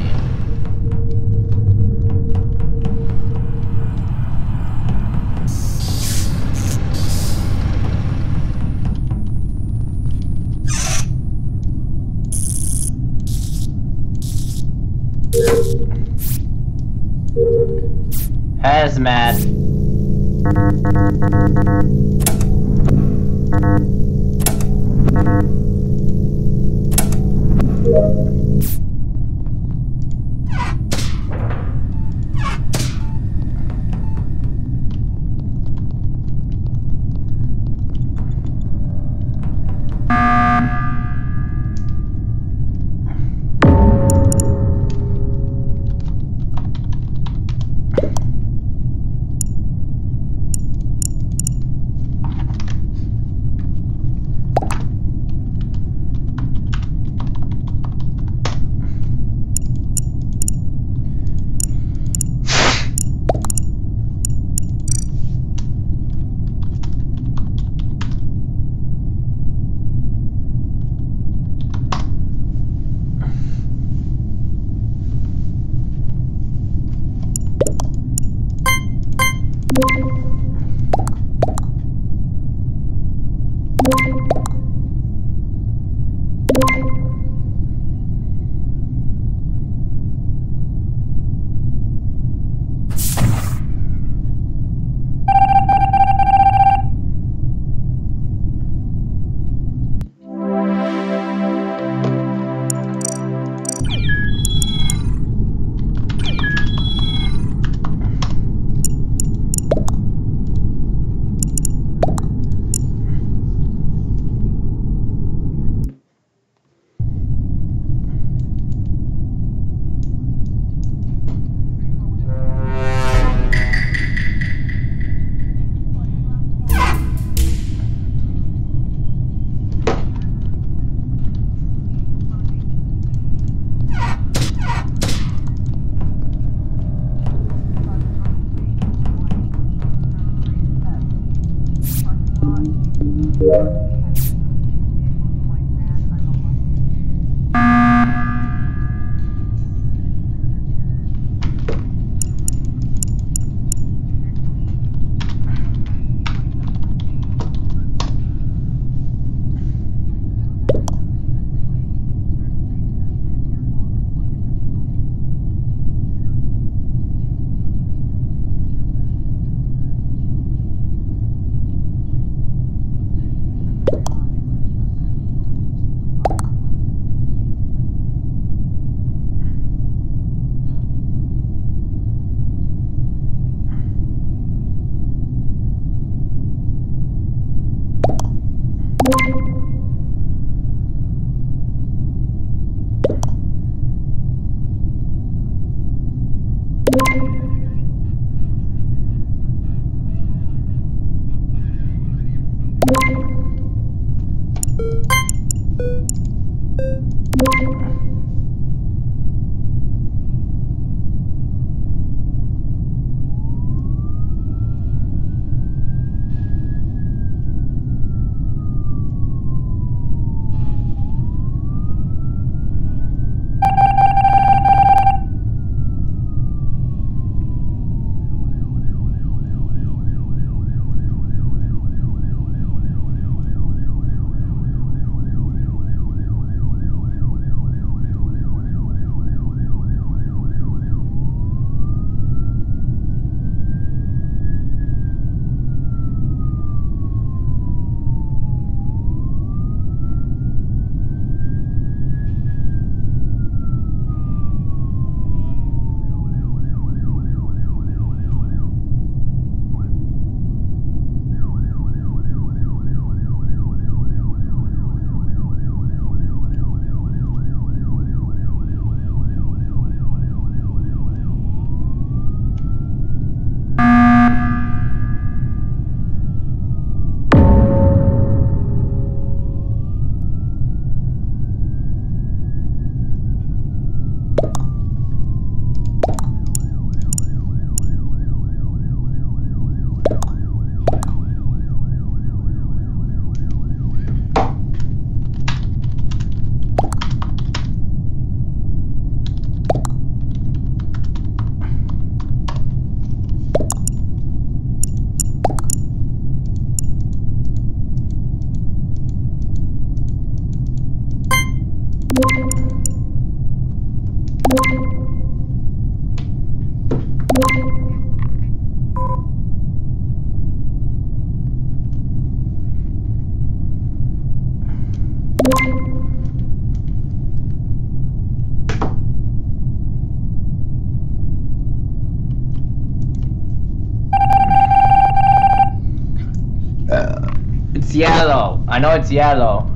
It's yellow.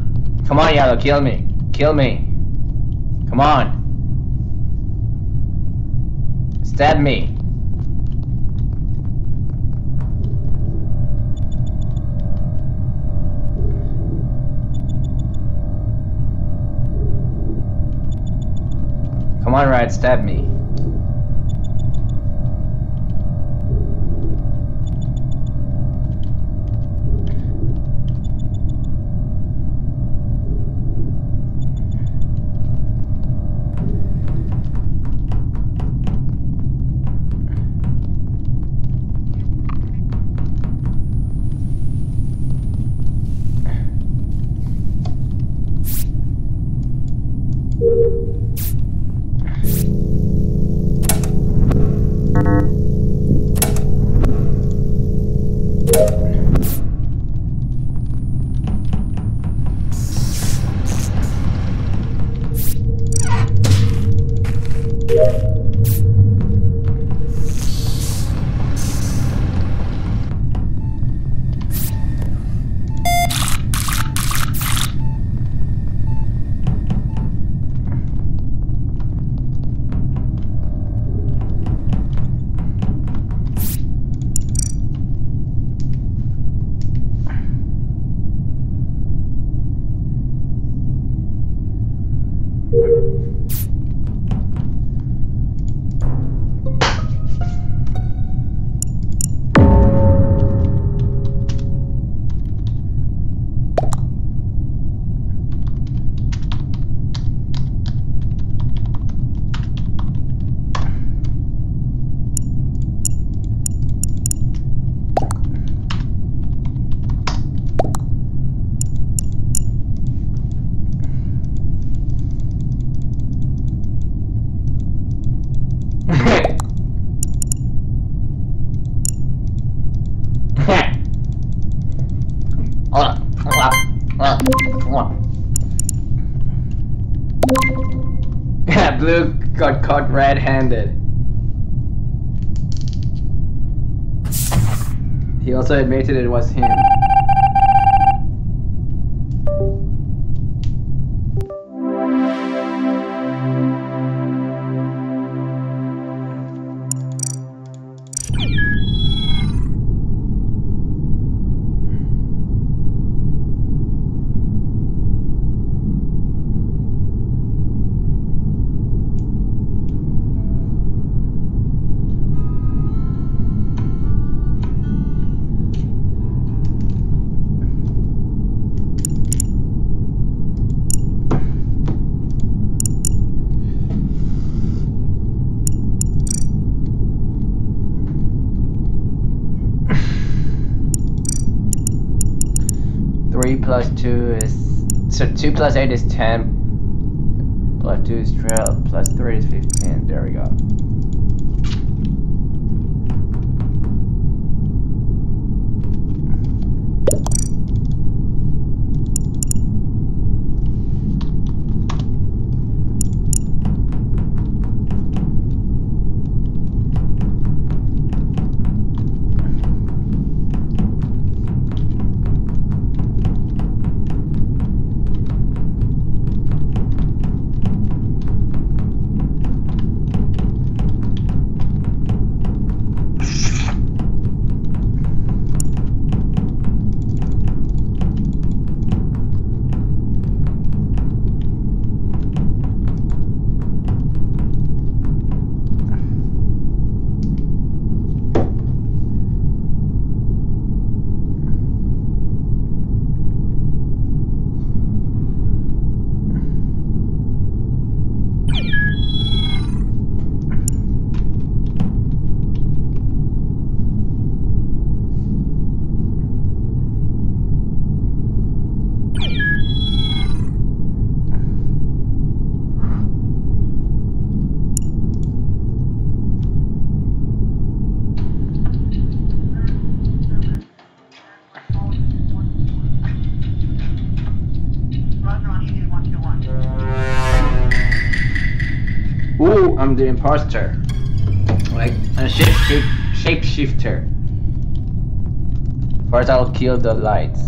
Come on, yellow, kill me. Kill me. Come on. Stab me. Come on, Red, stab me. Blue got caught red-handed. He also admitted it was him. So two plus eight is ten. Plus two is twelve. Plus three is fifteen. There we go. Imposter. Like a shape shapeshifter. First, I'll kill the lights.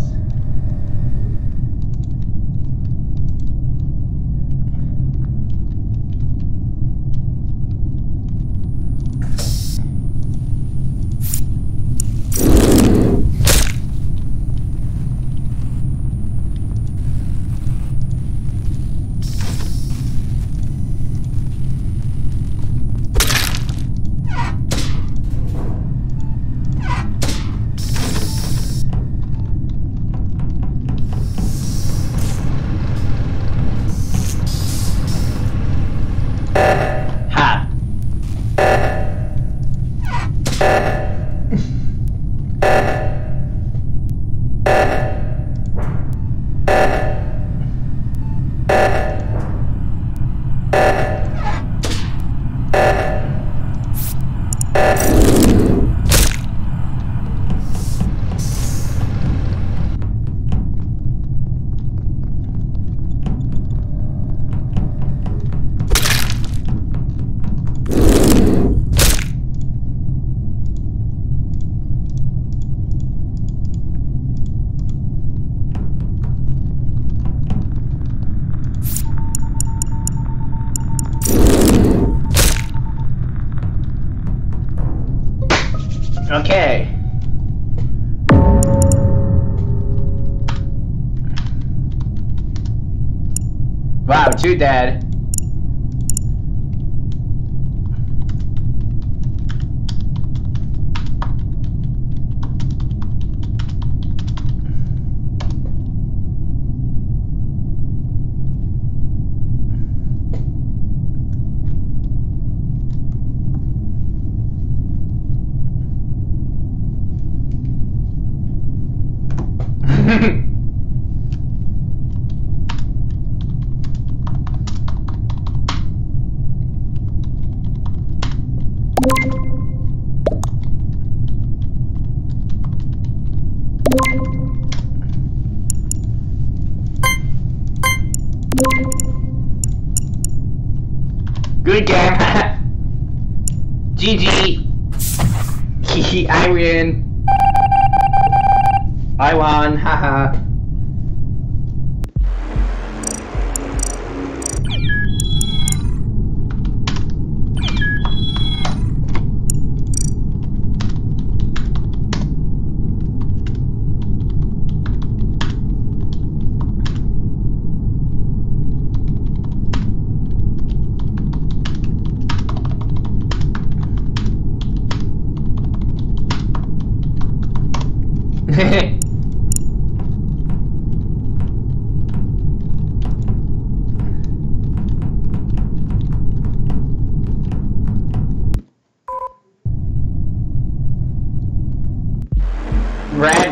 Red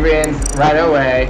wins right away.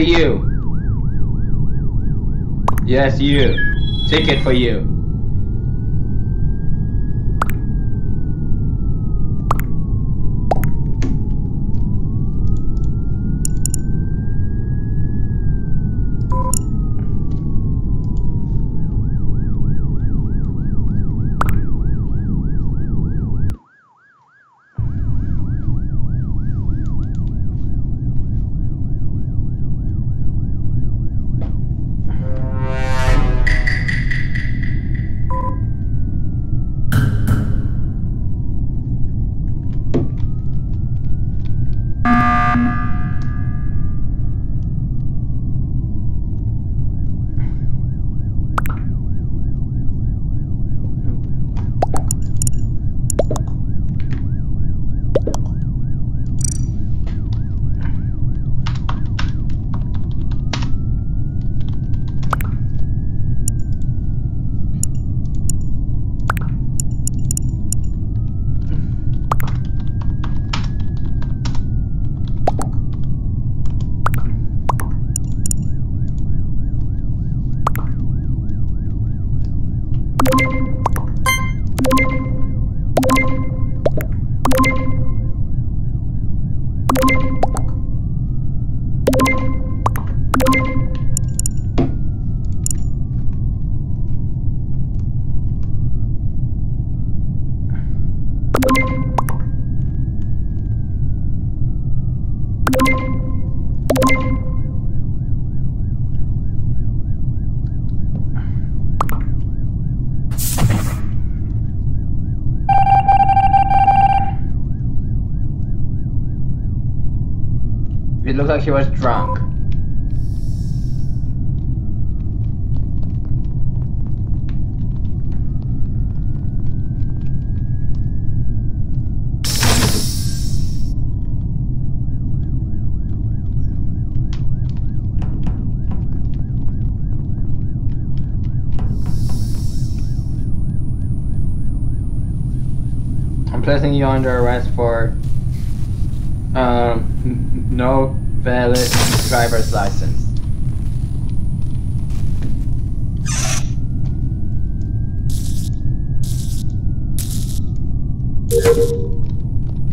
Hey you. Yes, you. Ticket for you. Like he was drunk. I'm placing you under arrest for um, no valid driver's license.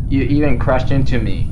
You even crashed into me.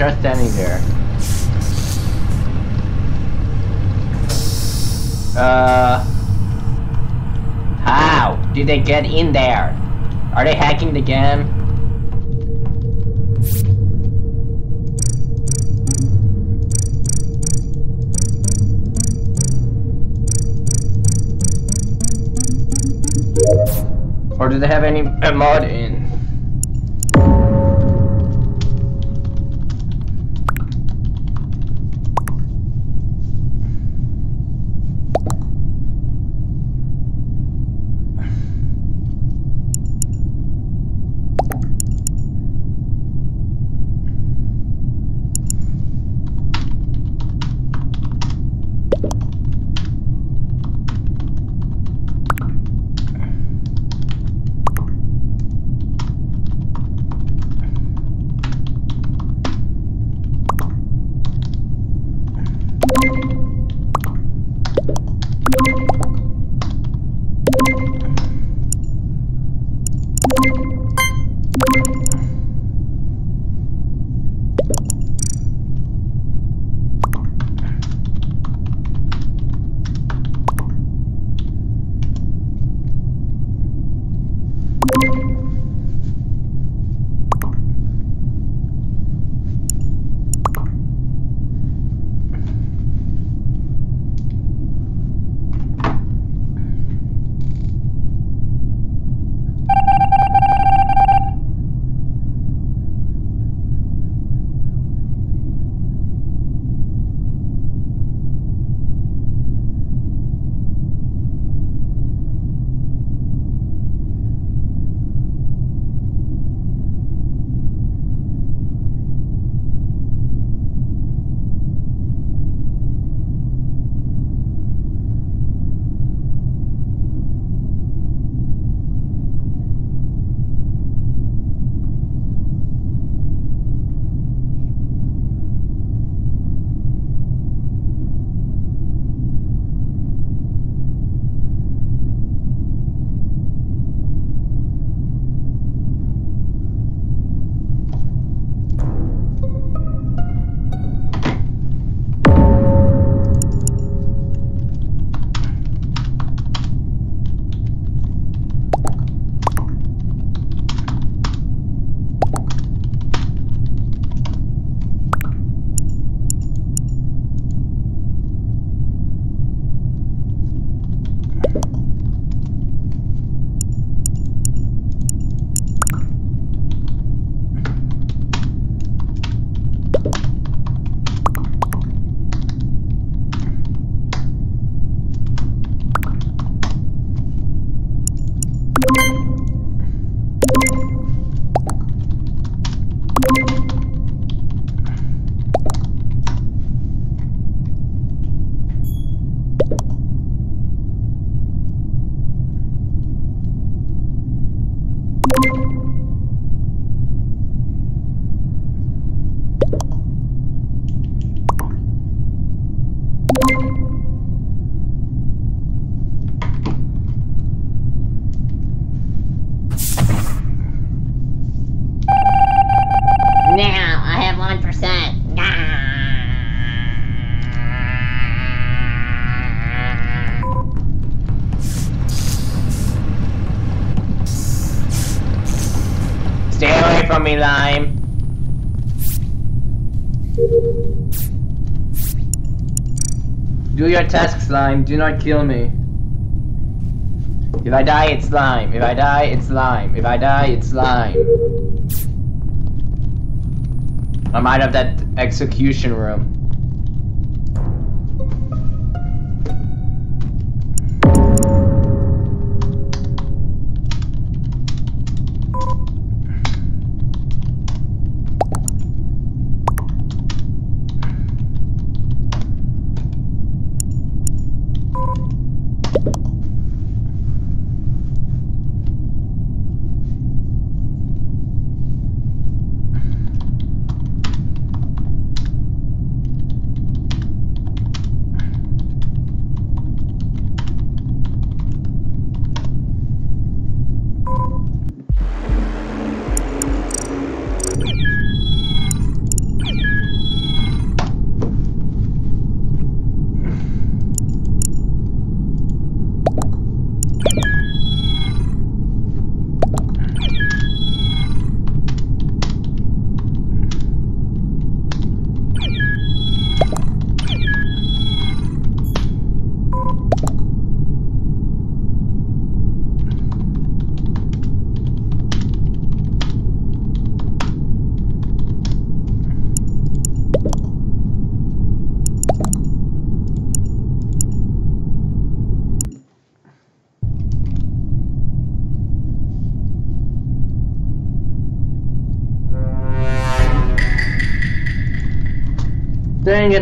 Just standing there. Uh. How? did they get in there? Are they hacking the game? Slime. Do not kill me. If I die, it's Slime. If I die, it's Slime. If I die, it's Slime. I'm out of that execution room.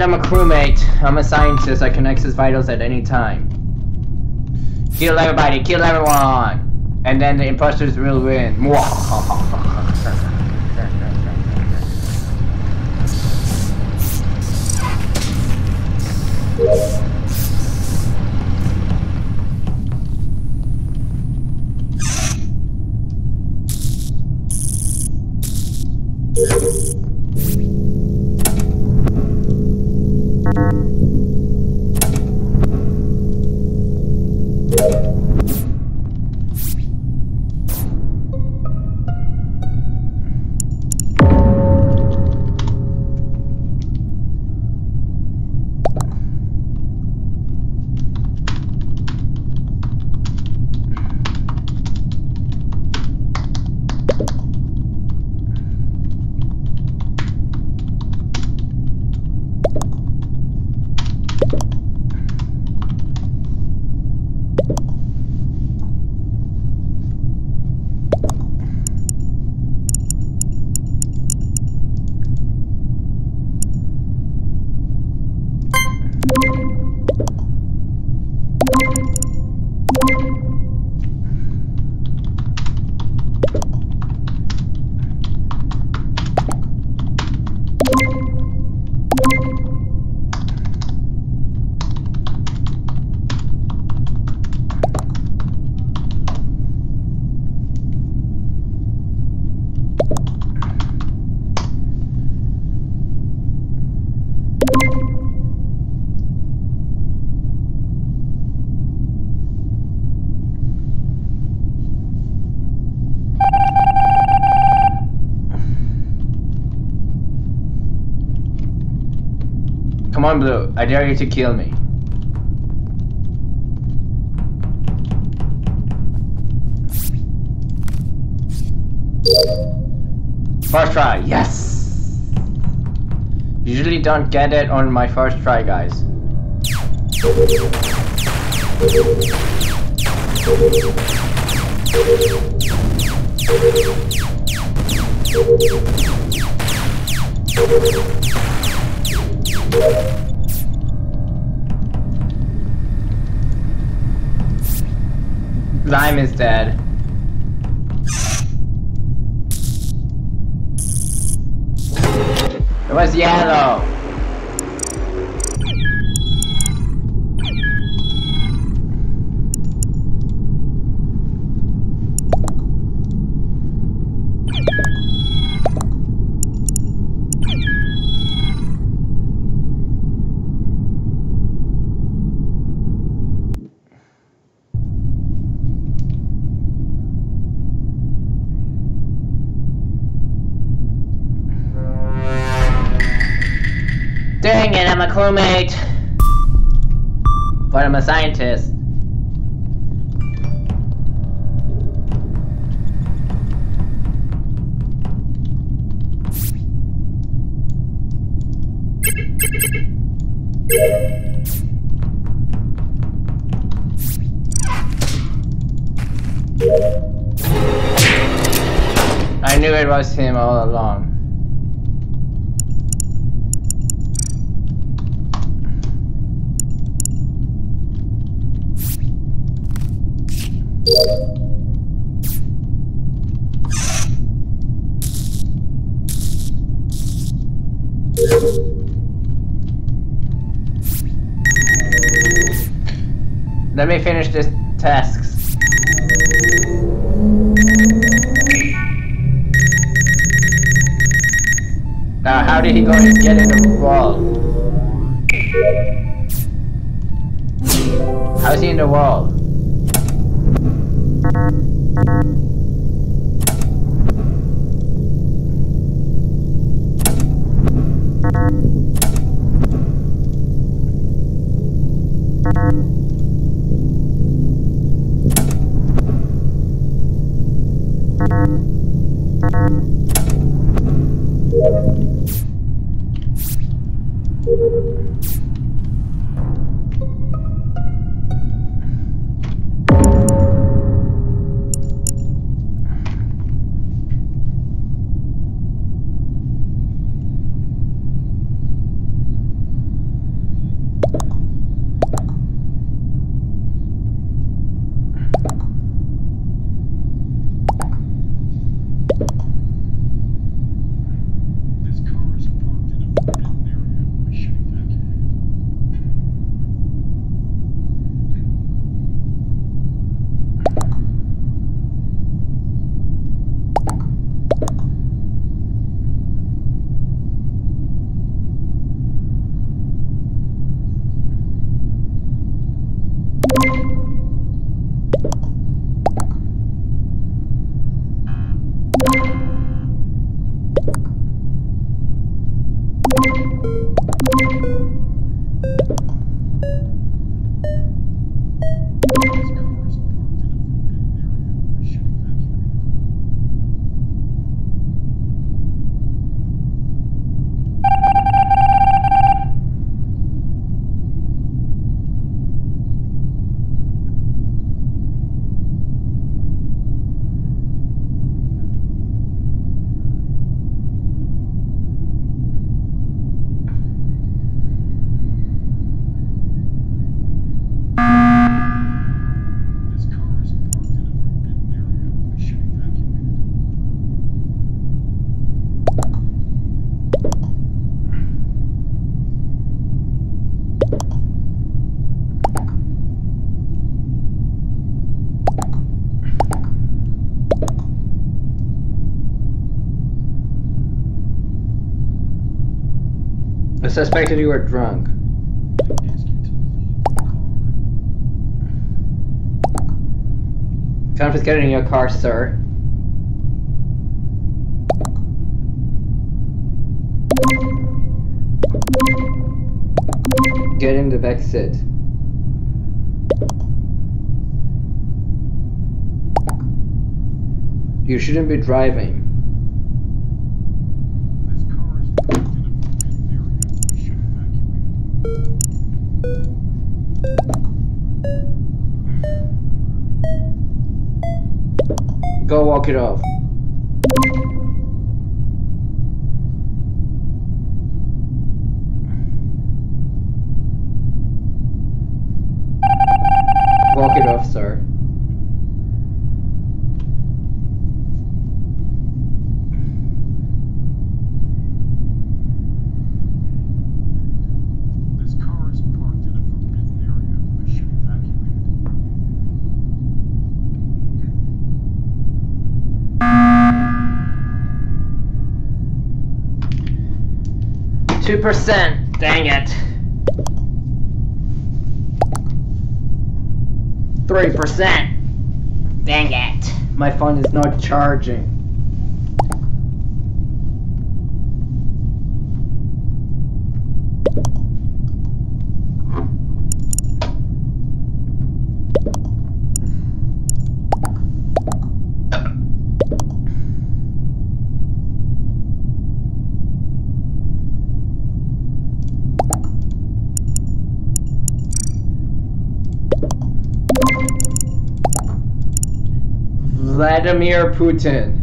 I'm a crewmate. I'm a scientist. I can access vitals at any time. Kill everybody, kill everyone! And then the imposters will win. (laughs) on, Blue. I dare you to kill me. First try, yes! Usually don't get it on my first try, guys. Lime is dead. It was yellow. Crewmate. But I'm a scientist. I knew it was him all along. Let me finish this tasks. Now, how did he go and get in the wall? How's he in the wall? Suspected you were drunk. Confiscated in your car, sir. Get in the back seat. You shouldn't be driving. This car is parked in a forbidden area. We should evacuate it. Go walk it off. Walk it off, sir. 2%. Dang it. 3%. Dang it. My phone is not charging. Vladimir Putin.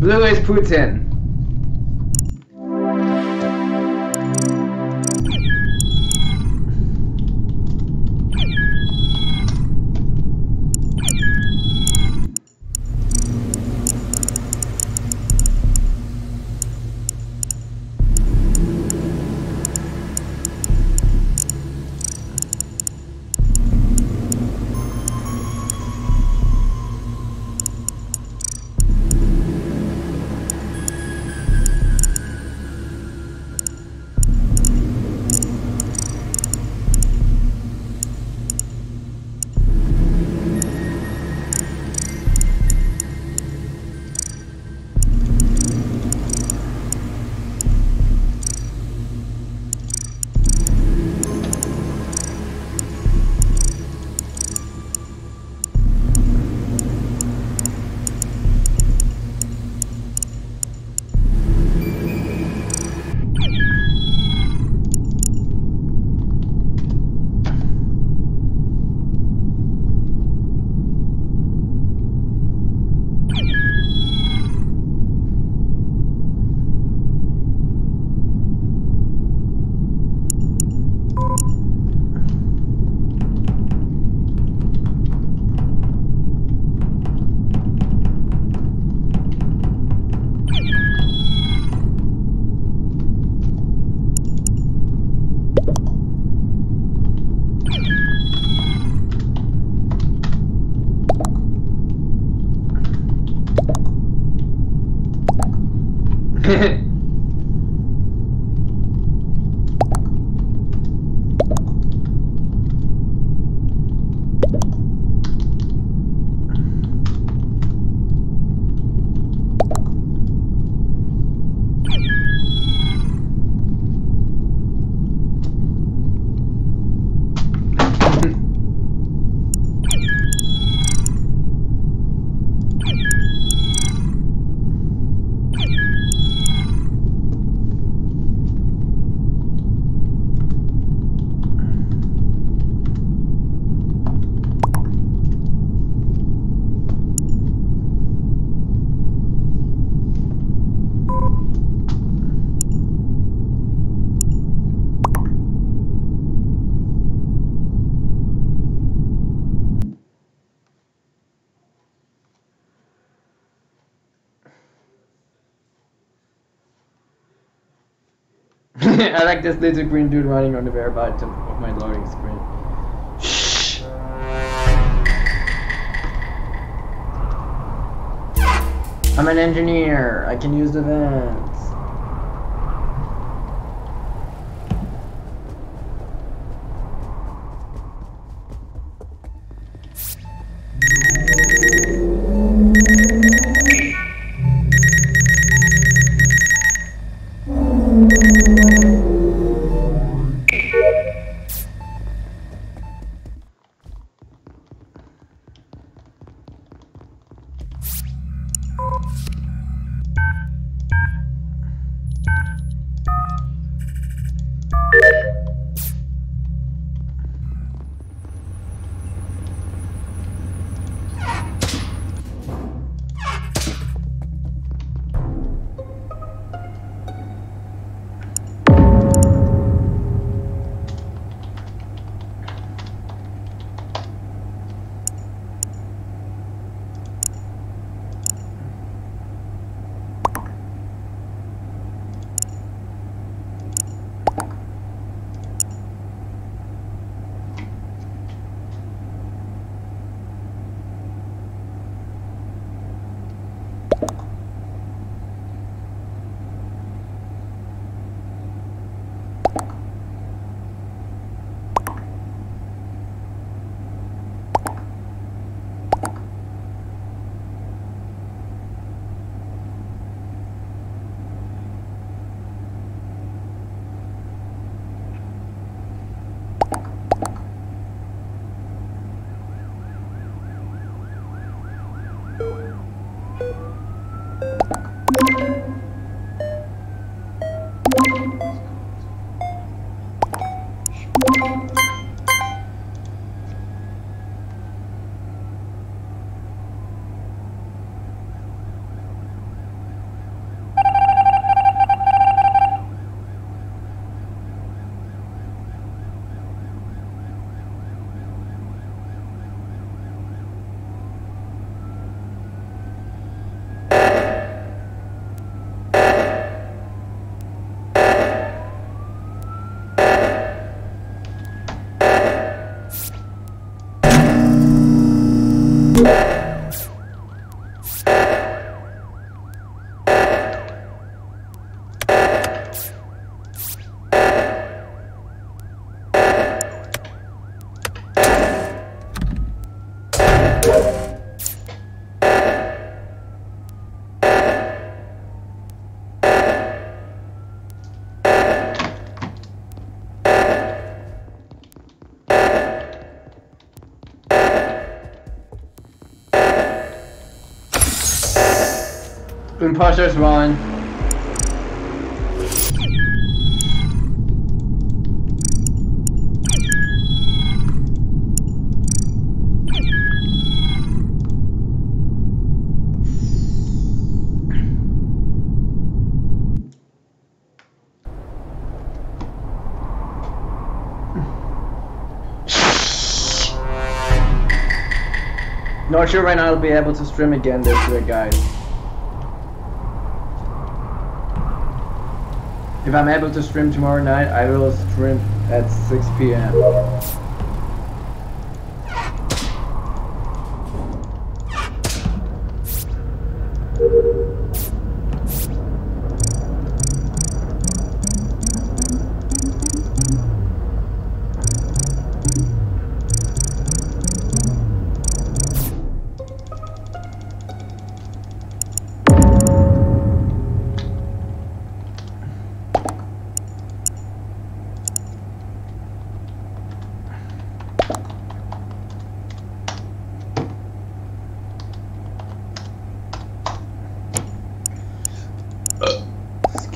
Blue is Putin. I like this little green dude running on the very bottom of my loading screen. Shh. I'm an engineer. I can use the vents. Imposters run. Not sure when I'll be able to stream again this week, guys. If I'm able to stream tomorrow night, I will stream at 6 p.m.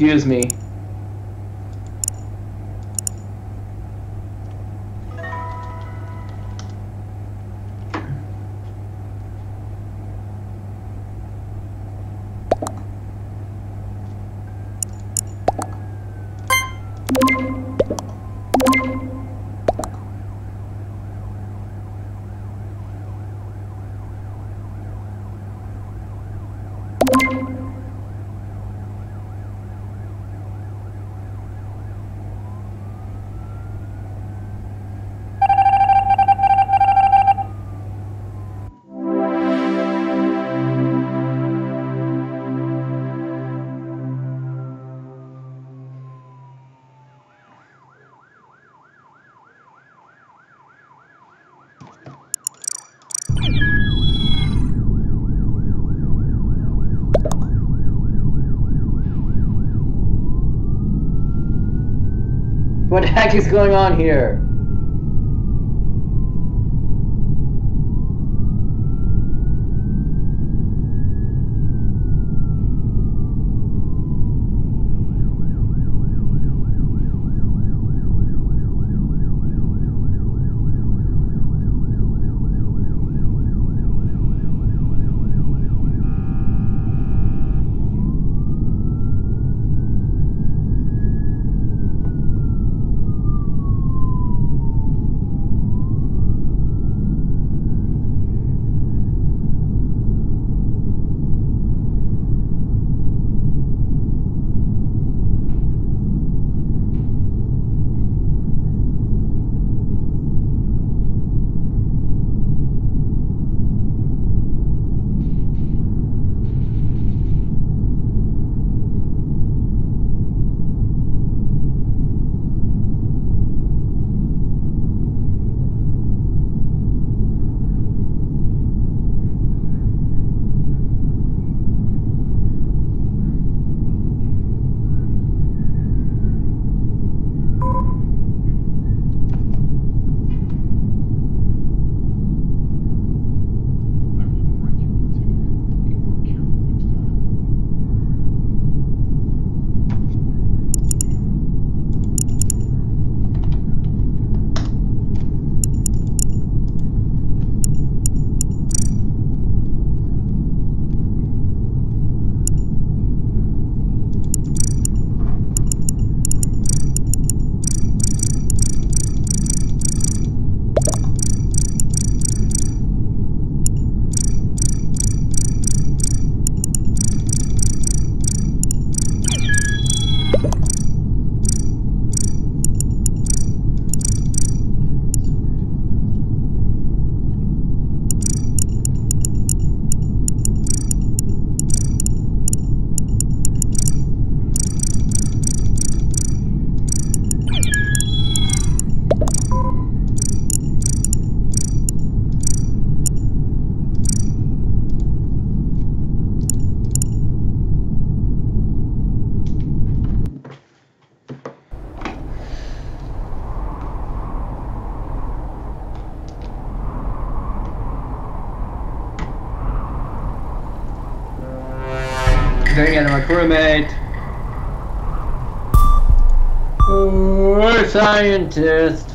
Excuse me. Heck is going on here? My crewmate. Oh, scientist.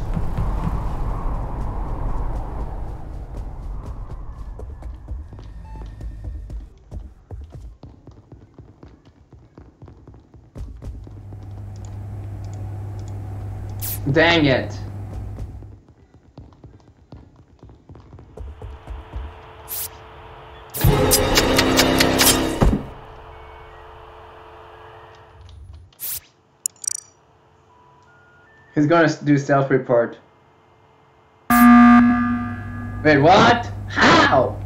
Dang it. He's gonna do self-report. Wait, what? How?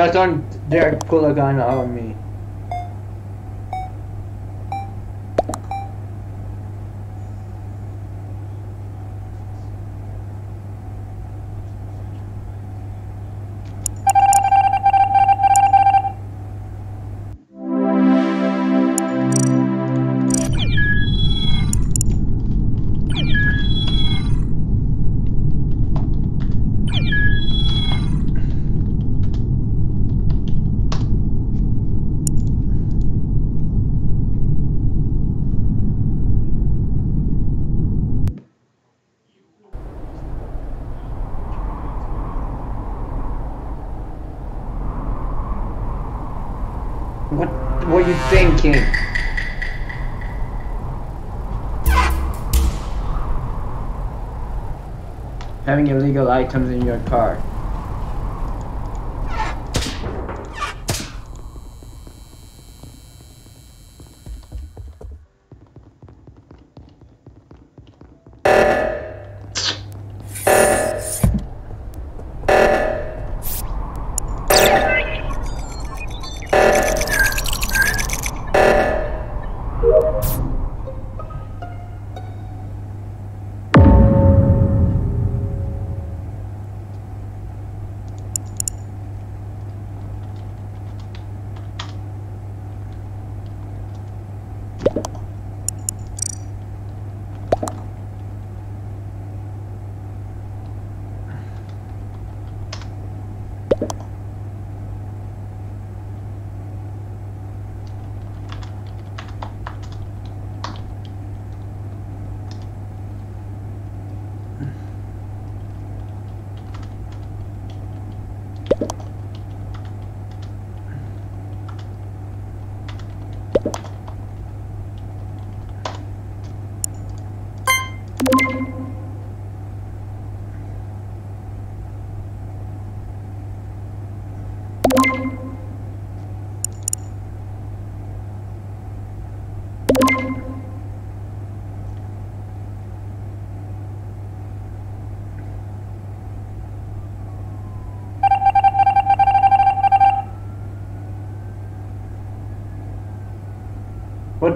Just don't dare pull a illegal items in your car.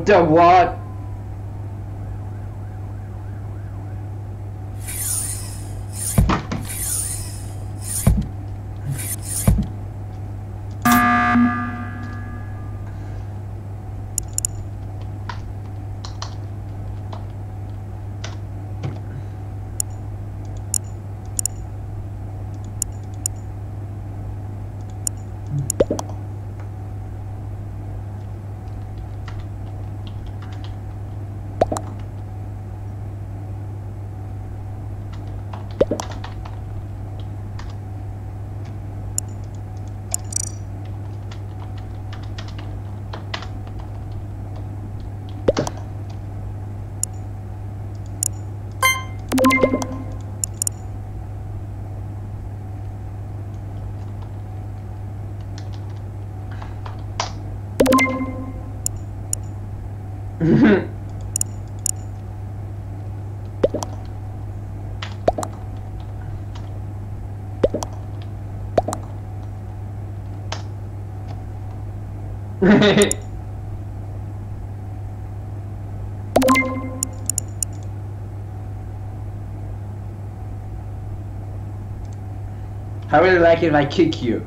The what will you like it if I kick you?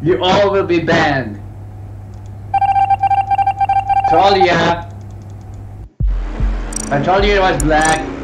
you will be banned. Told ya. I told you it was black.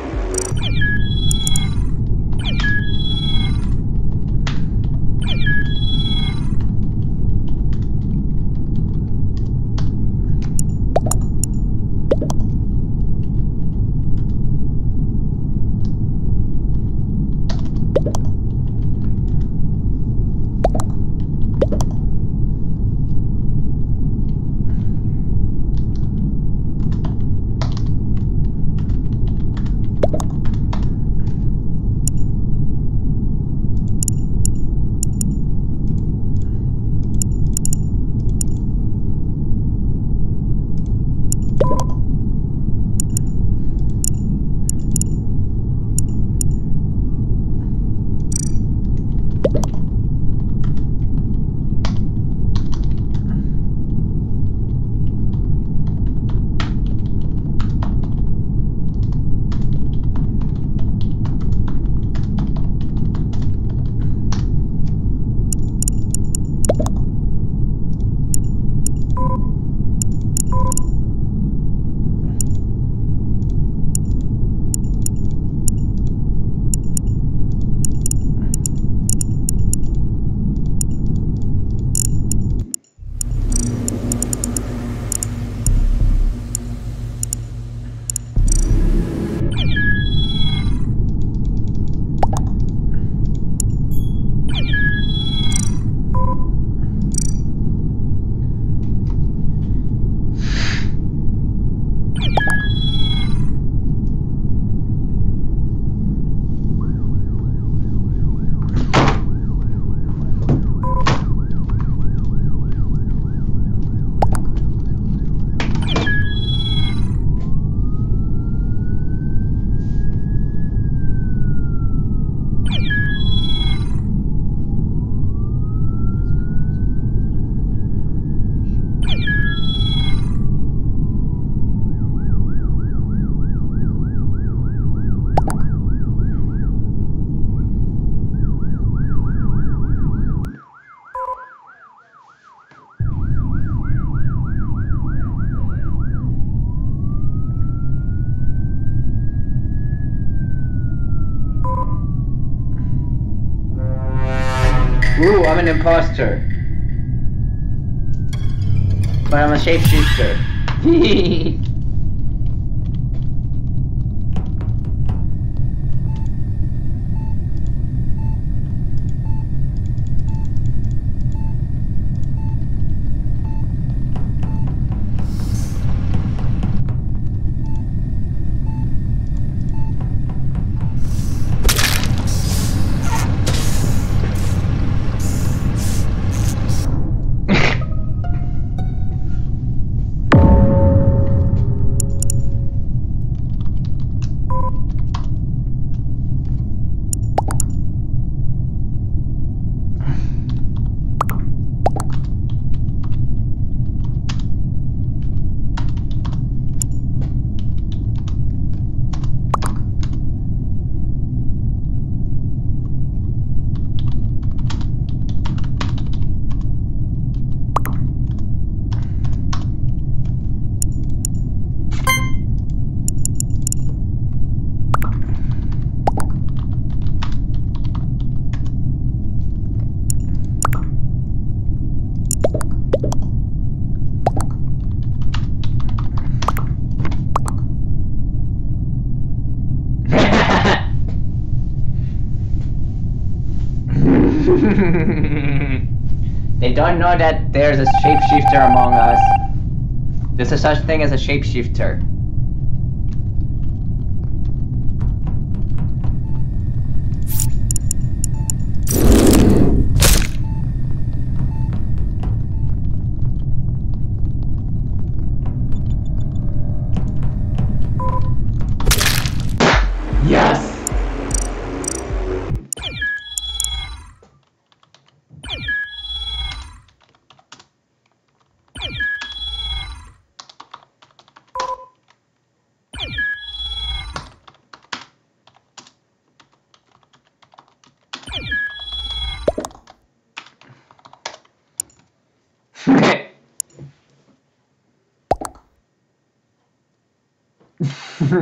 Know that there's a shapeshifter among us. There's a such thing as a shapeshifter.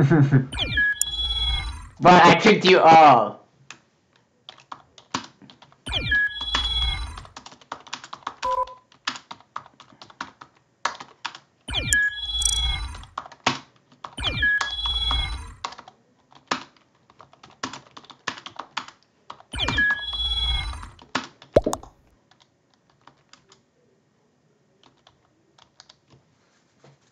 (laughs) but I tricked you all.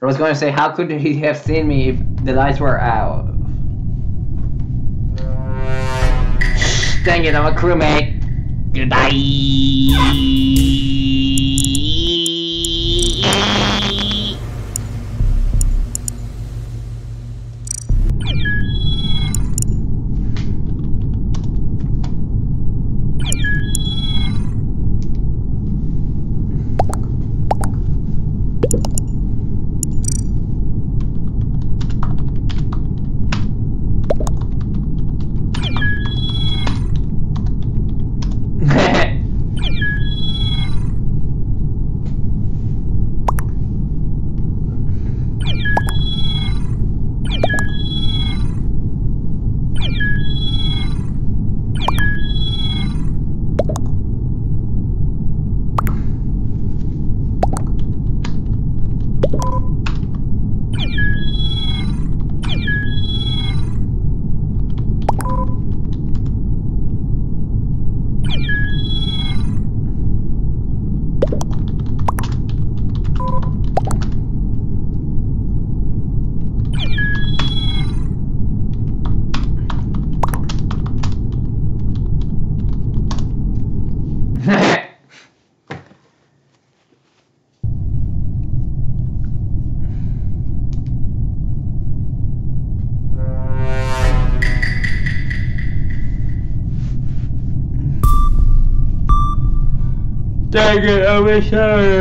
I was going to say, how could he have seen me if the lights were out? Dang it, I'm a crewmate. Goodbye. Wish I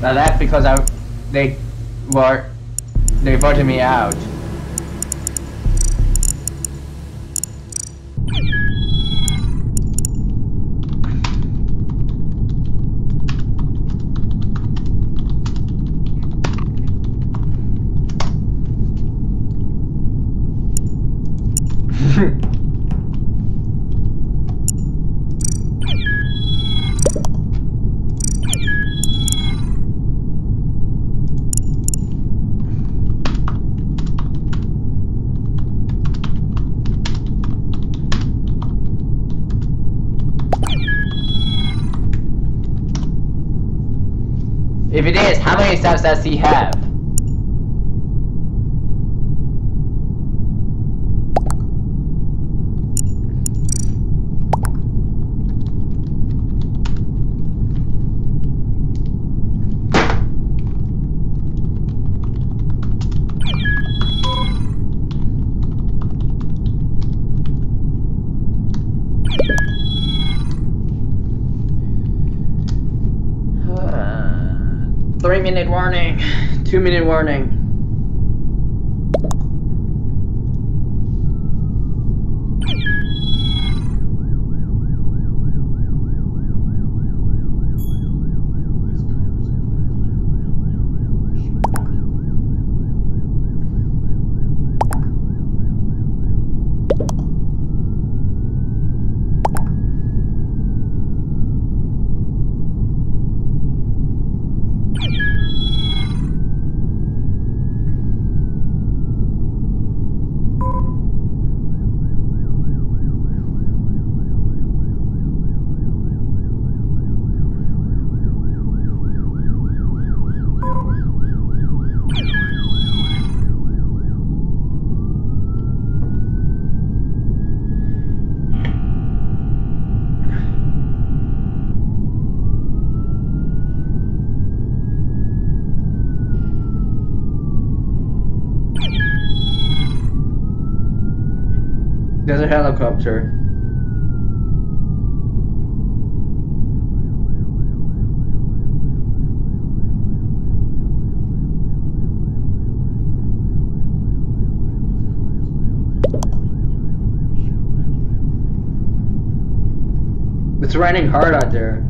Now that's because I, they were, they voted me out. If it is, many he have? Three minute warning. Two minute warning. This car is parked in a forbidden area. Should evacuate. There's a helicopter. It's raining hard out there.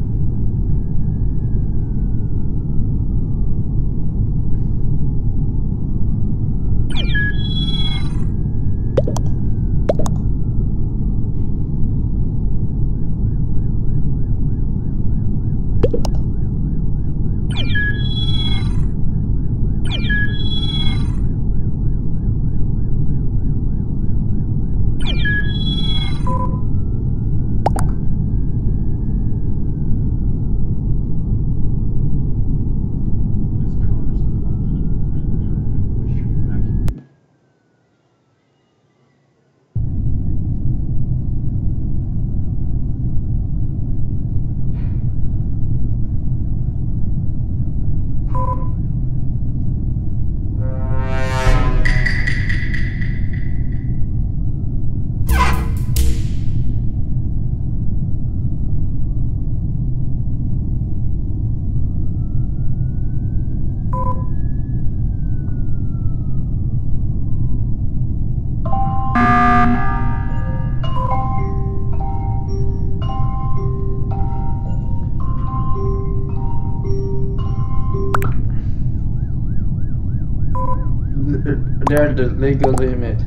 The legal limit.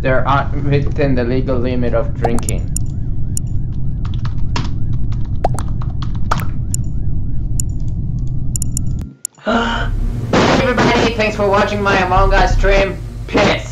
They're within the legal limit of drinking. (gasps) Everybody, thanks for watching my Among Us stream. Piss.